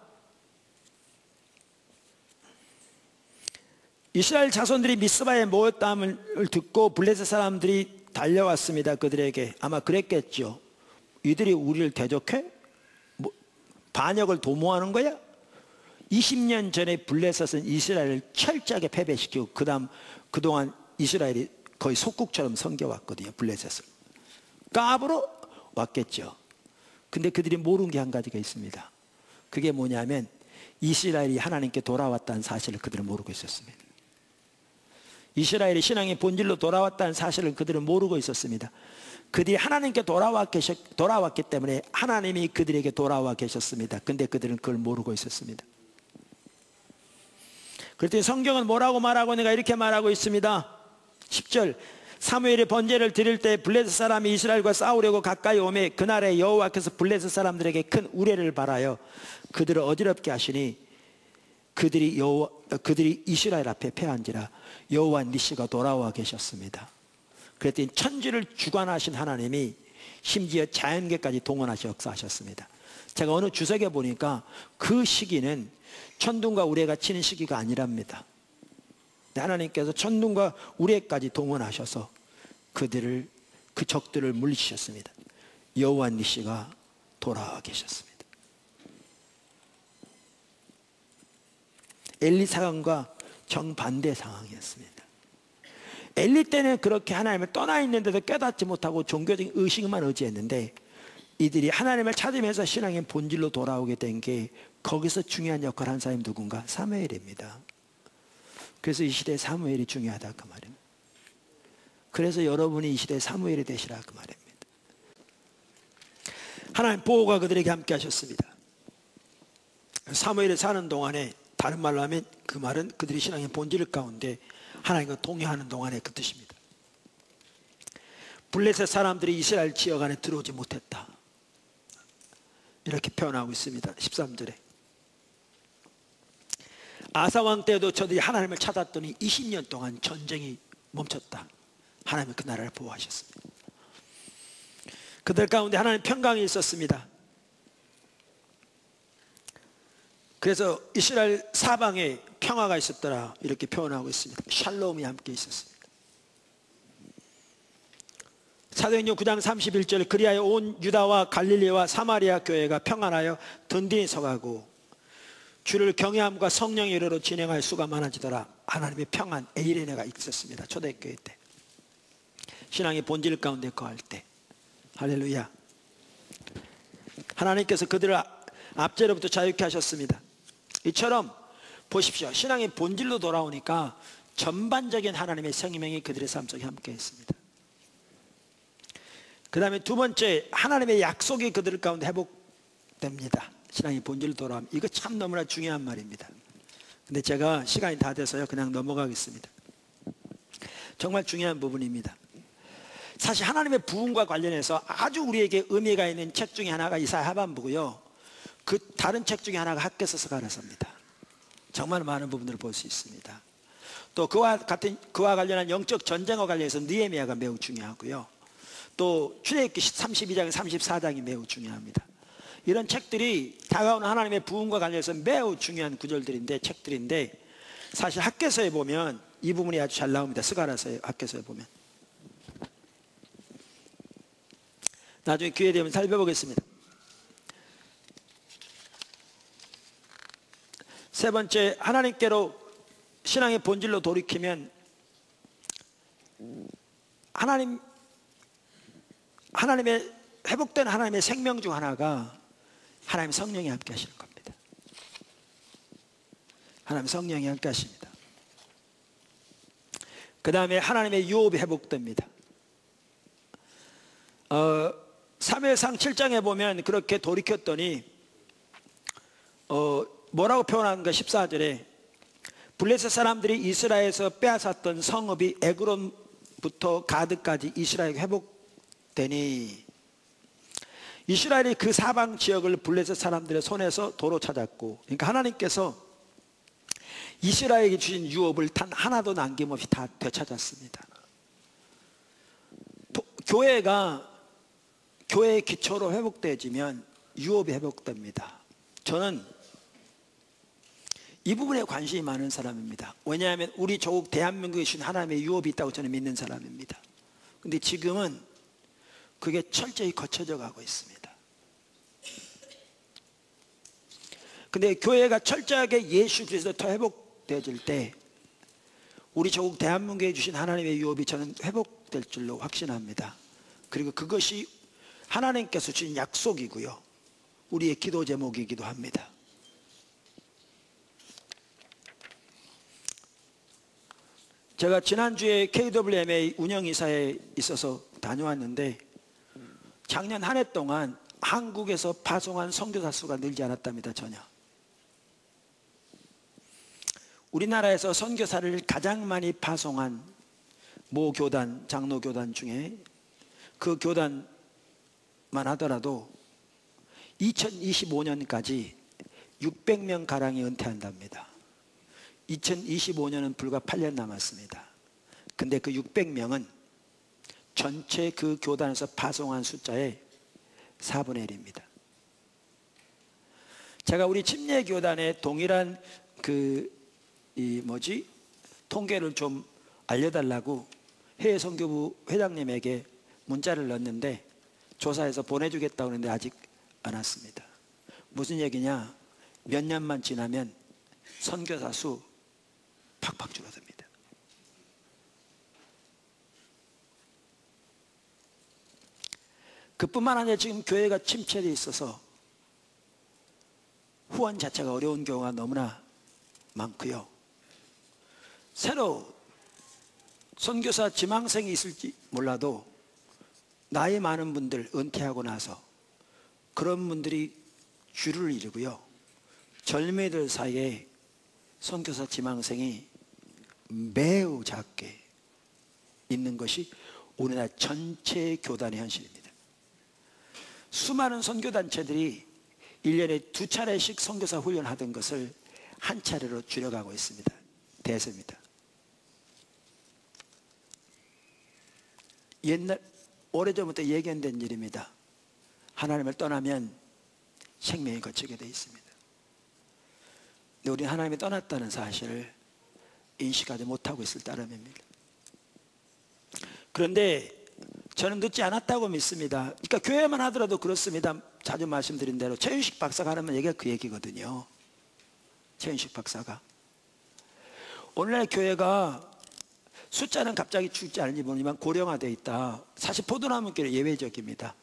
이스라엘 자손들이 미스바에 모였다함을 듣고 블레셋 사람들이 달려왔습니다. 그들에게 아마 그랬겠죠. 이들이 우리를 대적해? 뭐, 반역을 도모하는 거야? 20년 전에 블레셋은 이스라엘을 철저하게 패배시키고 그다음 그동안 이스라엘이 거의 속국처럼 섬겨왔거든요. 블레셋을. 까불어 왔겠죠. 근데 그들이 모르는 게 한 가지가 있습니다. 그게 뭐냐면 이스라엘이 하나님께 돌아왔다는 사실을 그들은 모르고 있었습니다. 이스라엘이 신앙의 본질로 돌아왔다는 사실을 그들은 모르고 있었습니다. 그들이 하나님께 돌아와 계셨, 돌아왔기 때문에 하나님이 그들에게 돌아와 계셨습니다. 근데 그들은 그걸 모르고 있었습니다. 그랬더니 성경은 뭐라고 말하고 내가 이렇게 말하고 있습니다. 10절 사무엘이 번제를 드릴 때 블레셋 사람이 이스라엘과 싸우려고 가까이 오매 그날에 여호와께서 블레셋 사람들에게 큰 우레를 발하여 그들을 어지럽게 하시니 그들이 여호와 그들이 이스라엘 앞에 패한지라 여호와 니시가 돌아와 계셨습니다. 그랬더니 천지를 주관하신 하나님이 심지어 자연계까지 동원하셔 역사하셨습니다. 제가 어느 주석에 보니까 그 시기는 천둥과 우레가 치는 시기가 아니랍니다. 하나님께서 천둥과 우레까지 동원하셔서 그들을 그 적들을 물리치셨습니다. 여호와 니시가 돌아와 계셨습니다. 엘리 사강과 정반대 상황이었습니다. 엘리 때는 그렇게 하나님을 떠나 있는데도 깨닫지 못하고 종교적인 의식만 의지했는데 이들이 하나님을 찾으면서 신앙의 본질로 돌아오게 된 게 거기서 중요한 역할을 한 사람이 누군가? 사무엘입니다. 그래서 이 시대에 사무엘이 중요하다 그 말입니다. 그래서 여러분이 이 시대에 사무엘이 되시라 그 말입니다. 하나님 보호가 그들에게 함께 하셨습니다. 사무엘이 사는 동안에 다른 말로 하면 그 말은 그들이 신앙의 본질 가운데 하나님과 동의하는 동안에 그 뜻입니다. 블레셋 사람들이 이스라엘 지역 안에 들어오지 못했다. 이렇게 표현하고 있습니다. 13절에. 아사왕 때도 저들이 하나님을 찾았더니 20년 동안 전쟁이 멈췄다. 하나님은 그 나라를 보호하셨습니다. 그들 가운데 하나님 평강이 있었습니다. 그래서 이스라엘 사방에 평화가 있었더라 이렇게 표현하고 있습니다. 샬롬이 함께 있었습니다. 사도행전 9장 31절 그리하여 온 유다와 갈릴리와 사마리아 교회가 평안하여 든든히 서가고 주를 경외함과 성령의 이르로 진행할 수가 많아지더라. 하나님의 평안 에이레네가 있었습니다. 초대교회 때 신앙의 본질 가운데 거할 때 할렐루야. 하나님께서 그들을 압제로부터 자유케 하셨습니다. 이처럼 보십시오. 신앙의 본질로 돌아오니까 전반적인 하나님의 생명이 그들의 삶 속에 함께 있습니다. 그 다음에 두 번째, 하나님의 약속이 그들 가운데 회복됩니다. 신앙의 본질로 돌아오면. 이거 참 너무나 중요한 말입니다. 근데 제가 시간이 다 돼서요. 그냥 넘어가겠습니다. 정말 중요한 부분입니다. 사실 하나님의 부흥과 관련해서 아주 우리에게 의미가 있는 책 중에 하나가 이사야 하반부고요. 그 다른 책 중에 하나가 학계서서 가라서입니다. 정말 많은 부분들을 볼 수 있습니다. 또 그와 같은 그와 관련한 영적 전쟁과 관련해서 느헤미야가 매우 중요하고요. 또 출애굽기 32장 34장이 매우 중요합니다. 이런 책들이 다가오는 하나님의 부흥과 관련해서 매우 중요한 구절들인데 책들인데 사실 학계서에 보면 이 부분이 아주 잘 나옵니다. 스가라서에 학계서에 보면 나중에 기회 되면 살펴보겠습니다. 세 번째 하나님께로 신앙의 본질로 돌이키면 하나님 하나님의 회복된 하나님의 생명 중 하나가 하나님 성령이 함께 하시는 겁니다. 하나님 성령이 함께 하십니다. 그 다음에 하나님의 유업이 회복됩니다. 어, 3회상 7장에 보면 그렇게 돌이켰더니 어, 뭐라고 표현하는가 14절에 블레셋 사람들이 이스라엘에서 빼앗았던 성읍이 에그론부터 가드까지 이스라엘에 회복되니 이스라엘이 그 사방 지역을 블레셋 사람들의 손에서 도로 찾았고 그러니까 하나님께서 이스라엘에게 주신 유업을 단 하나도 남김없이 다 되찾았습니다. 교회가 교회의 기초로 회복되어지면 유업이 회복됩니다. 저는 이 부분에 관심이 많은 사람입니다. 왜냐하면 우리 조국 대한민국에 주신 하나님의 유업이 있다고 저는 믿는 사람입니다. 근데 지금은 그게 철저히 거쳐져 가고 있습니다. 근데 교회가 철저하게 예수 그리스도터 회복되어질 때 우리 조국 대한민국에 주신 하나님의 유업이 저는 회복될 줄로 확신합니다. 그리고 그것이 하나님께서 주신 약속이고요. 우리의 기도 제목이기도 합니다. 제가 지난주에 KWMA 운영이사에 있어서 다녀왔는데 작년 한 해 동안 한국에서 파송한 선교사 수가 늘지 않았답니다. 전혀. 우리나라에서 선교사를 가장 많이 파송한 모 교단, 장로 교단 중에 그 교단만 하더라도 2025년까지 600명 가량이 은퇴한답니다. 2025년은 불과 8년 남았습니다. 근데 그 600명은 전체 그 교단에서 파송한 숫자의 4분의 1입니다. 제가 우리 침례 교단의 동일한 그 이 뭐지 통계를 좀 알려달라고 해외 선교부 회장님에게 문자를 넣었는데 조사해서 보내주겠다고 하는데 아직 안 왔습니다. 무슨 얘기냐? 몇 년만 지나면 선교사 수 팍팍 줄어듭니다. 그뿐만 아니라 지금 교회가 침체되어 있어서 후원 자체가 어려운 경우가 너무나 많고요. 새로 선교사 지망생이 있을지 몰라도 나이 많은 분들 은퇴하고 나서 그런 분들이 줄을 이루고요. 젊은이들 사이에 선교사 지망생이 매우 작게 있는 것이 우리나라 전체 교단의 현실입니다. 수많은 선교단체들이 1년에 두 차례씩 선교사 훈련하던 것을 한 차례로 줄여가고 있습니다. 대세입니다. 옛날 오래전부터 예견된 일입니다. 하나님을 떠나면 생명이 거치게 되어 있습니다. 근데 우리 하나님이 떠났다는 사실을 인식하지 못하고 있을 따름입니다. 그런데 저는 늦지 않았다고 믿습니다. 그러니까 교회만 하더라도 그렇습니다. 자주 말씀드린 대로 최윤식 박사가 하는 얘기가 그 얘기거든요. 최윤식 박사가. 오늘날 교회가 숫자는 갑자기 줄지 않은지 모르지만 고령화되어 있다. 사실 포도나무 교회 예외적입니다.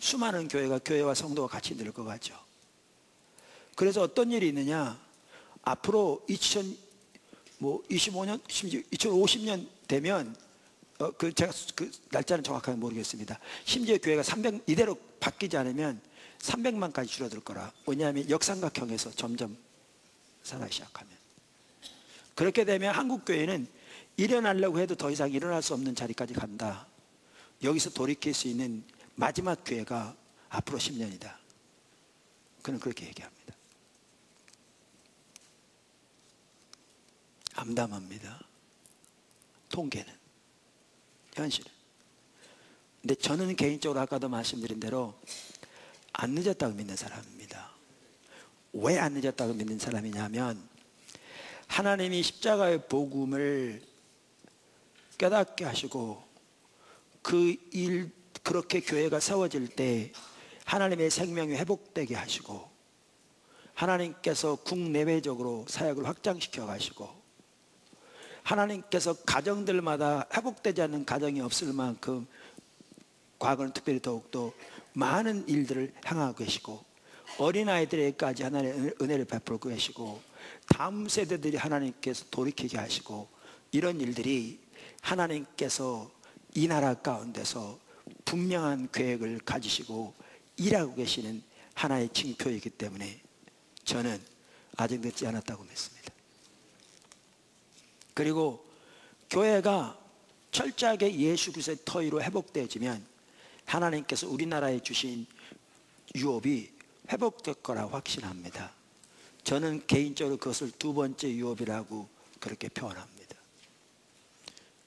수많은 교회가 교회와 성도가 같이 늙어가죠. 그래서 어떤 일이 있느냐? 앞으로 2000, 뭐 25년, 심지어 2050년 되면 어, 그 제가 그 날짜는 정확하게 모르겠습니다. 심지어 교회가 300 이대로 바뀌지 않으면 300만까지 줄어들 거라. 왜냐하면 역삼각형에서 점점 살아기 시작하면 그렇게 되면 한국 교회는 일어나려고 해도 더 이상 일어날 수 없는 자리까지 간다. 여기서 돌이킬 수 있는 마지막 기회가 앞으로 10년이다. 그는 그렇게 얘기합니다. 암담합니다. 통계는 현실은. 근데 저는 개인적으로 아까도 말씀드린 대로 안 늦었다고 믿는 사람입니다. 왜 안 늦었다고 믿는 사람이냐면 하나님이 십자가의 복음을 깨닫게 하시고 그 일 그렇게 교회가 세워질 때 하나님의 생명이 회복되게 하시고 하나님께서 국내외적으로 사역을 확장시켜 가시고 하나님께서 가정들마다 회복되지 않는 가정이 없을 만큼 과거는 특별히 더욱더 많은 일들을 행하고 계시고 어린아이들에게까지 하나님의 은혜를 베풀고 계시고 다음 세대들이 하나님께서 돌이키게 하시고 이런 일들이 하나님께서 이 나라 가운데서 분명한 계획을 가지시고 일하고 계시는 하나의 징표이기 때문에 저는 아직 늦지 않았다고 믿습니다. 그리고 교회가 철저하게 예수 그리스도의 터위로 회복되어지면 하나님께서 우리나라에 주신 유업이 회복될 거라 확신합니다. 저는 개인적으로 그것을 두 번째 유업이라고 그렇게 표현합니다.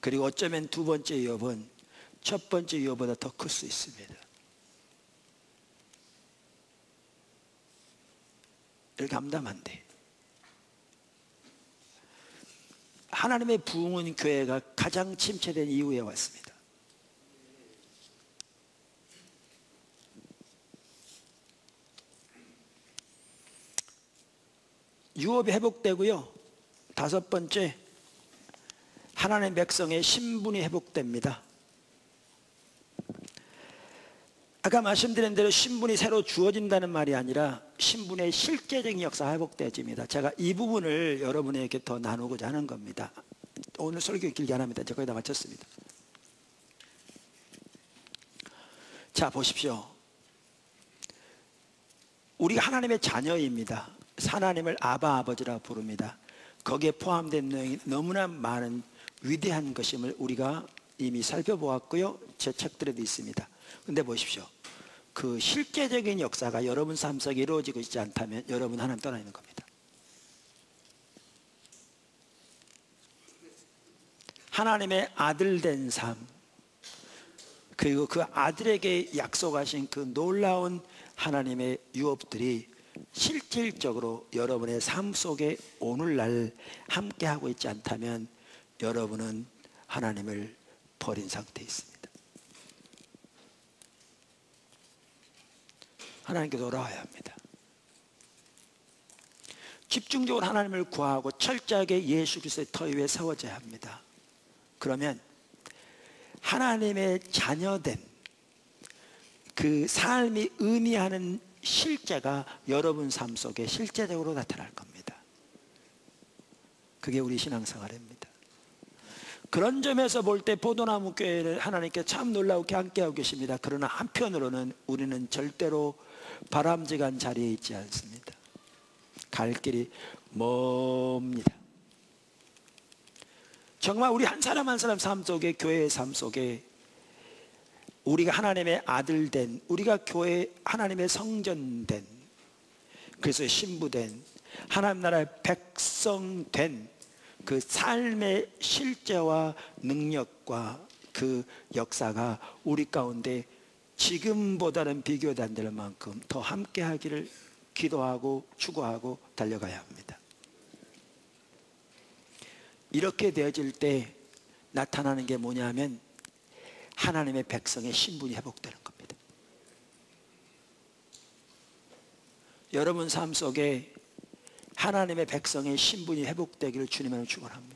그리고 어쩌면 두 번째 유업은 첫 번째 유업보다 더 클 수 있습니다. 이렇게 암담한데 하나님의 부흥은 교회가 가장 침체된 이후에 왔습니다. 유업이 회복되고요. 다섯 번째, 하나님의 백성의 신분이 회복됩니다. 아까 말씀드린 대로 신분이 새로 주어진다는 말이 아니라 신분의 실제적인 역사가 회복되어집니다. 제가 이 부분을 여러분에게 더 나누고자 하는 겁니다. 오늘 설교 길게 안 합니다. 제가 거의 다 마쳤습니다. 자, 보십시오. 우리가 하나님의 자녀입니다. 하나님을 아바 아버지라 부릅니다. 거기에 포함된 내용이 너무나 많은 위대한 것임을 우리가 이미 살펴보았고요. 제 책들에도 있습니다. 근데 보십시오. 그 실제적인 역사가 여러분 삶 속에 이루어지고 있지 않다면 여러분 하나님 떠나 있는 겁니다. 하나님의 아들 된 삶, 그리고 그 아들에게 약속하신 그 놀라운 하나님의 유업들이 실질적으로 여러분의 삶 속에 오늘날 함께하고 있지 않다면 여러분은 하나님을 버린 상태에 있습니다. 하나님께 돌아와야 합니다. 집중적으로 하나님을 구하고 철저하게 예수 그리스도의 터 위에 세워져야 합니다. 그러면 하나님의 자녀된 그 삶이 의미하는 실제가 여러분 삶 속에 실제적으로 나타날 겁니다. 그게 우리 신앙생활입니다. 그런 점에서 볼때 포도나무 교회를 하나님께 참 놀라우게 함께하고 계십니다. 그러나 한편으로는 우리는 절대로 바람직한 자리에 있지 않습니다. 갈 길이 멉니다. 정말 우리 한 사람 한 사람 삶 속에 교회의 삶 속에 우리가 하나님의 아들 된 우리가 교회 하나님의 성전 된 그래서 신부 된 하나님 나라의 백성 된 그 삶의 실제와 능력과 그 역사가 우리 가운데 지금보다는 비교도 안 될 만큼 더 함께 하기를 기도하고 추구하고 달려가야 합니다. 이렇게 되어질 때 나타나는 게 뭐냐면 하나님의 백성의 신분이 회복되는 겁니다. 여러분 삶 속에 하나님의 백성의 신분이 회복되기를 주님으로 축원합니다.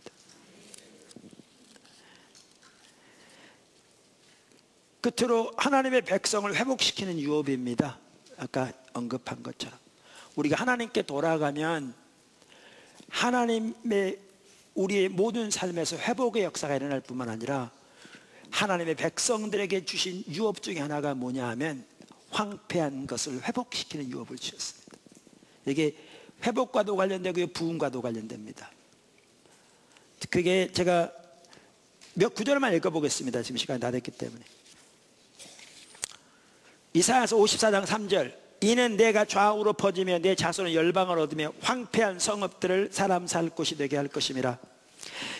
끝으로 하나님의 백성을 회복시키는 유업입니다. 아까 언급한 것처럼 우리가 하나님께 돌아가면 하나님의 우리의 모든 삶에서 회복의 역사가 일어날 뿐만 아니라 하나님의 백성들에게 주신 유업 중에 하나가 뭐냐 하면 황폐한 것을 회복시키는 유업을 주셨습니다. 이게 회복과도 관련되고 부흥과도 관련됩니다. 그게 제가 몇 구절만 읽어보겠습니다. 지금 시간이 다 됐기 때문에. 이사야서 54장 3절 이는 내가 좌우로 퍼지며 내 자손은 열방을 얻으며 황폐한 성읍들을 사람 살 곳이 되게 할 것임이라.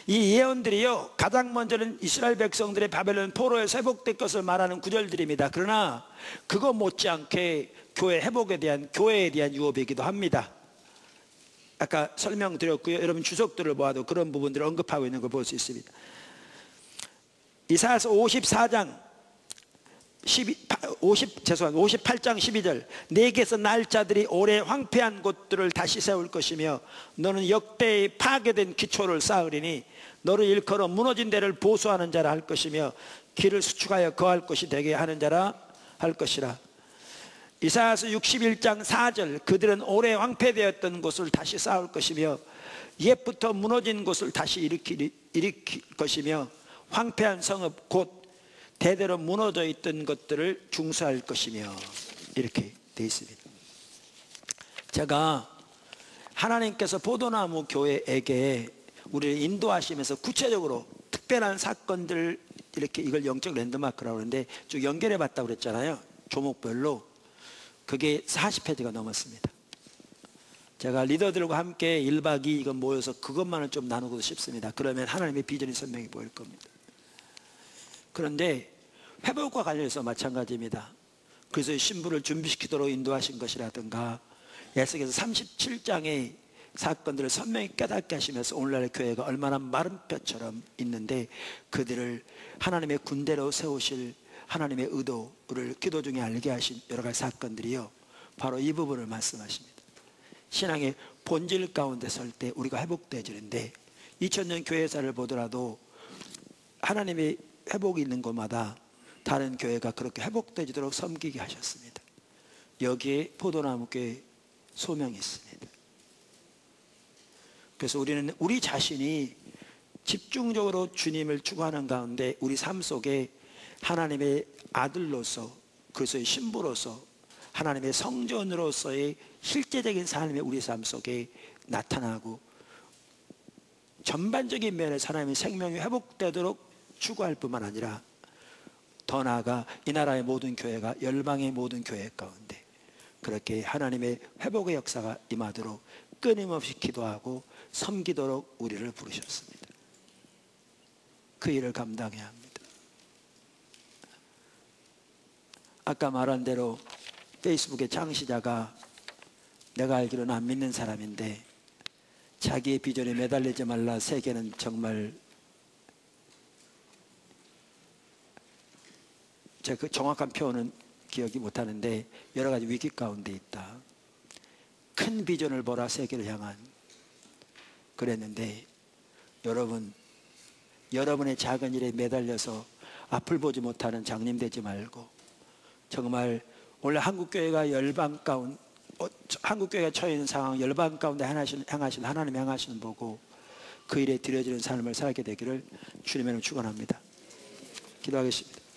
이 예언들이요 가장 먼저는 이스라엘 백성들의 바벨론 포로에서 회복될 것을 말하는 구절들입니다. 그러나 그거 못지않게 교회 회복에 대한 교회에 대한 유업이기도 합니다. 아까 설명드렸고요. 여러분 주석들을 보아도 그런 부분들을 언급하고 있는 걸 볼 수 있습니다. 이사야서 54장 12, 50, 죄송합니다. 58장 12절. 내게서 날짜들이 오래 황폐한 곳들을 다시 세울 것이며 너는 역대의 파괴된 기초를 쌓으리니 너를 일컬어 무너진 데를 보수하는 자라 할 것이며 길을 수축하여 거할 것이 되게 하는 자라 할 것이라. 이사야서 61장 4절. 그들은 오래 황폐되었던 곳을 다시 쌓을 것이며 옛부터 무너진 곳을 다시 일으킬, 일으킬 것이며 황폐한 성읍 곧 대대로 무너져 있던 것들을 중수할 것이며 이렇게 되어 있습니다. 제가 하나님께서 포도나무 교회에게 우리를 인도하시면서 구체적으로 특별한 사건들 이렇게 이걸 영적 랜드마크라고 하는데 쭉 연결해 봤다고 그랬잖아요. 조목별로 그게 40페이지가 넘었습니다. 제가 리더들과 함께 1박 2일 이건 모여서 그것만을 좀 나누고 싶습니다. 그러면 하나님의 비전이 선명히 보일 겁니다. 그런데 회복과 관련해서 마찬가지입니다. 그래서 신부를 준비시키도록 인도하신 것이라든가 예수께서 37장의 사건들을 선명히 깨닫게 하시면서 오늘날의 교회가 얼마나 마른 뼈처럼 있는데 그들을 하나님의 군대로 세우실 하나님의 의도를 기도 중에 알게 하신 여러 가지 사건들이요. 바로 이 부분을 말씀하십니다. 신앙의 본질 가운데 설 때 우리가 회복되지는데 2000년 교회사를 보더라도 하나님의 회복이 있는 곳마다 다른 교회가 그렇게 회복되지도록 섬기게 하셨습니다. 여기에 포도나무 교회 소명이 있습니다. 그래서 우리는 우리 자신이 집중적으로 주님을 추구하는 가운데 우리 삶 속에 하나님의 아들로서 그리스도의 신부로서 하나님의 성전으로서의 실제적인 삶이 우리 삶 속에 나타나고 전반적인 면에서 하나님의 생명이 회복되도록 추구할 뿐만 아니라 더 나아가 이 나라의 모든 교회가 열방의 모든 교회 가운데 그렇게 하나님의 회복의 역사가 임하도록 끊임없이 기도하고 섬기도록 우리를 부르셨습니다. 그 일을 감당해야 합니다. 아까 말한 대로 페이스북의 창시자가 내가 알기로는 안 믿는 사람인데 자기의 비전에 매달리지 말라 세계는 정말 제가 그 정확한 표현은 기억이 못하는데 여러 가지 위기 가운데 있다. 큰 비전을 보라 세계를 향한 그랬는데 여러분 여러분의 작은 일에 매달려서 앞을 보지 못하는 장님 되지 말고 정말 원래 한국 교회가 열방 가운 어, 한국 교회가 처해 있는 상황 열방 가운데 향하신, 향하신 하나님 향하시는 보고 그 일에 드려지는 삶을 살게 되기를 주님의 축원합니다. 기도하겠습니다.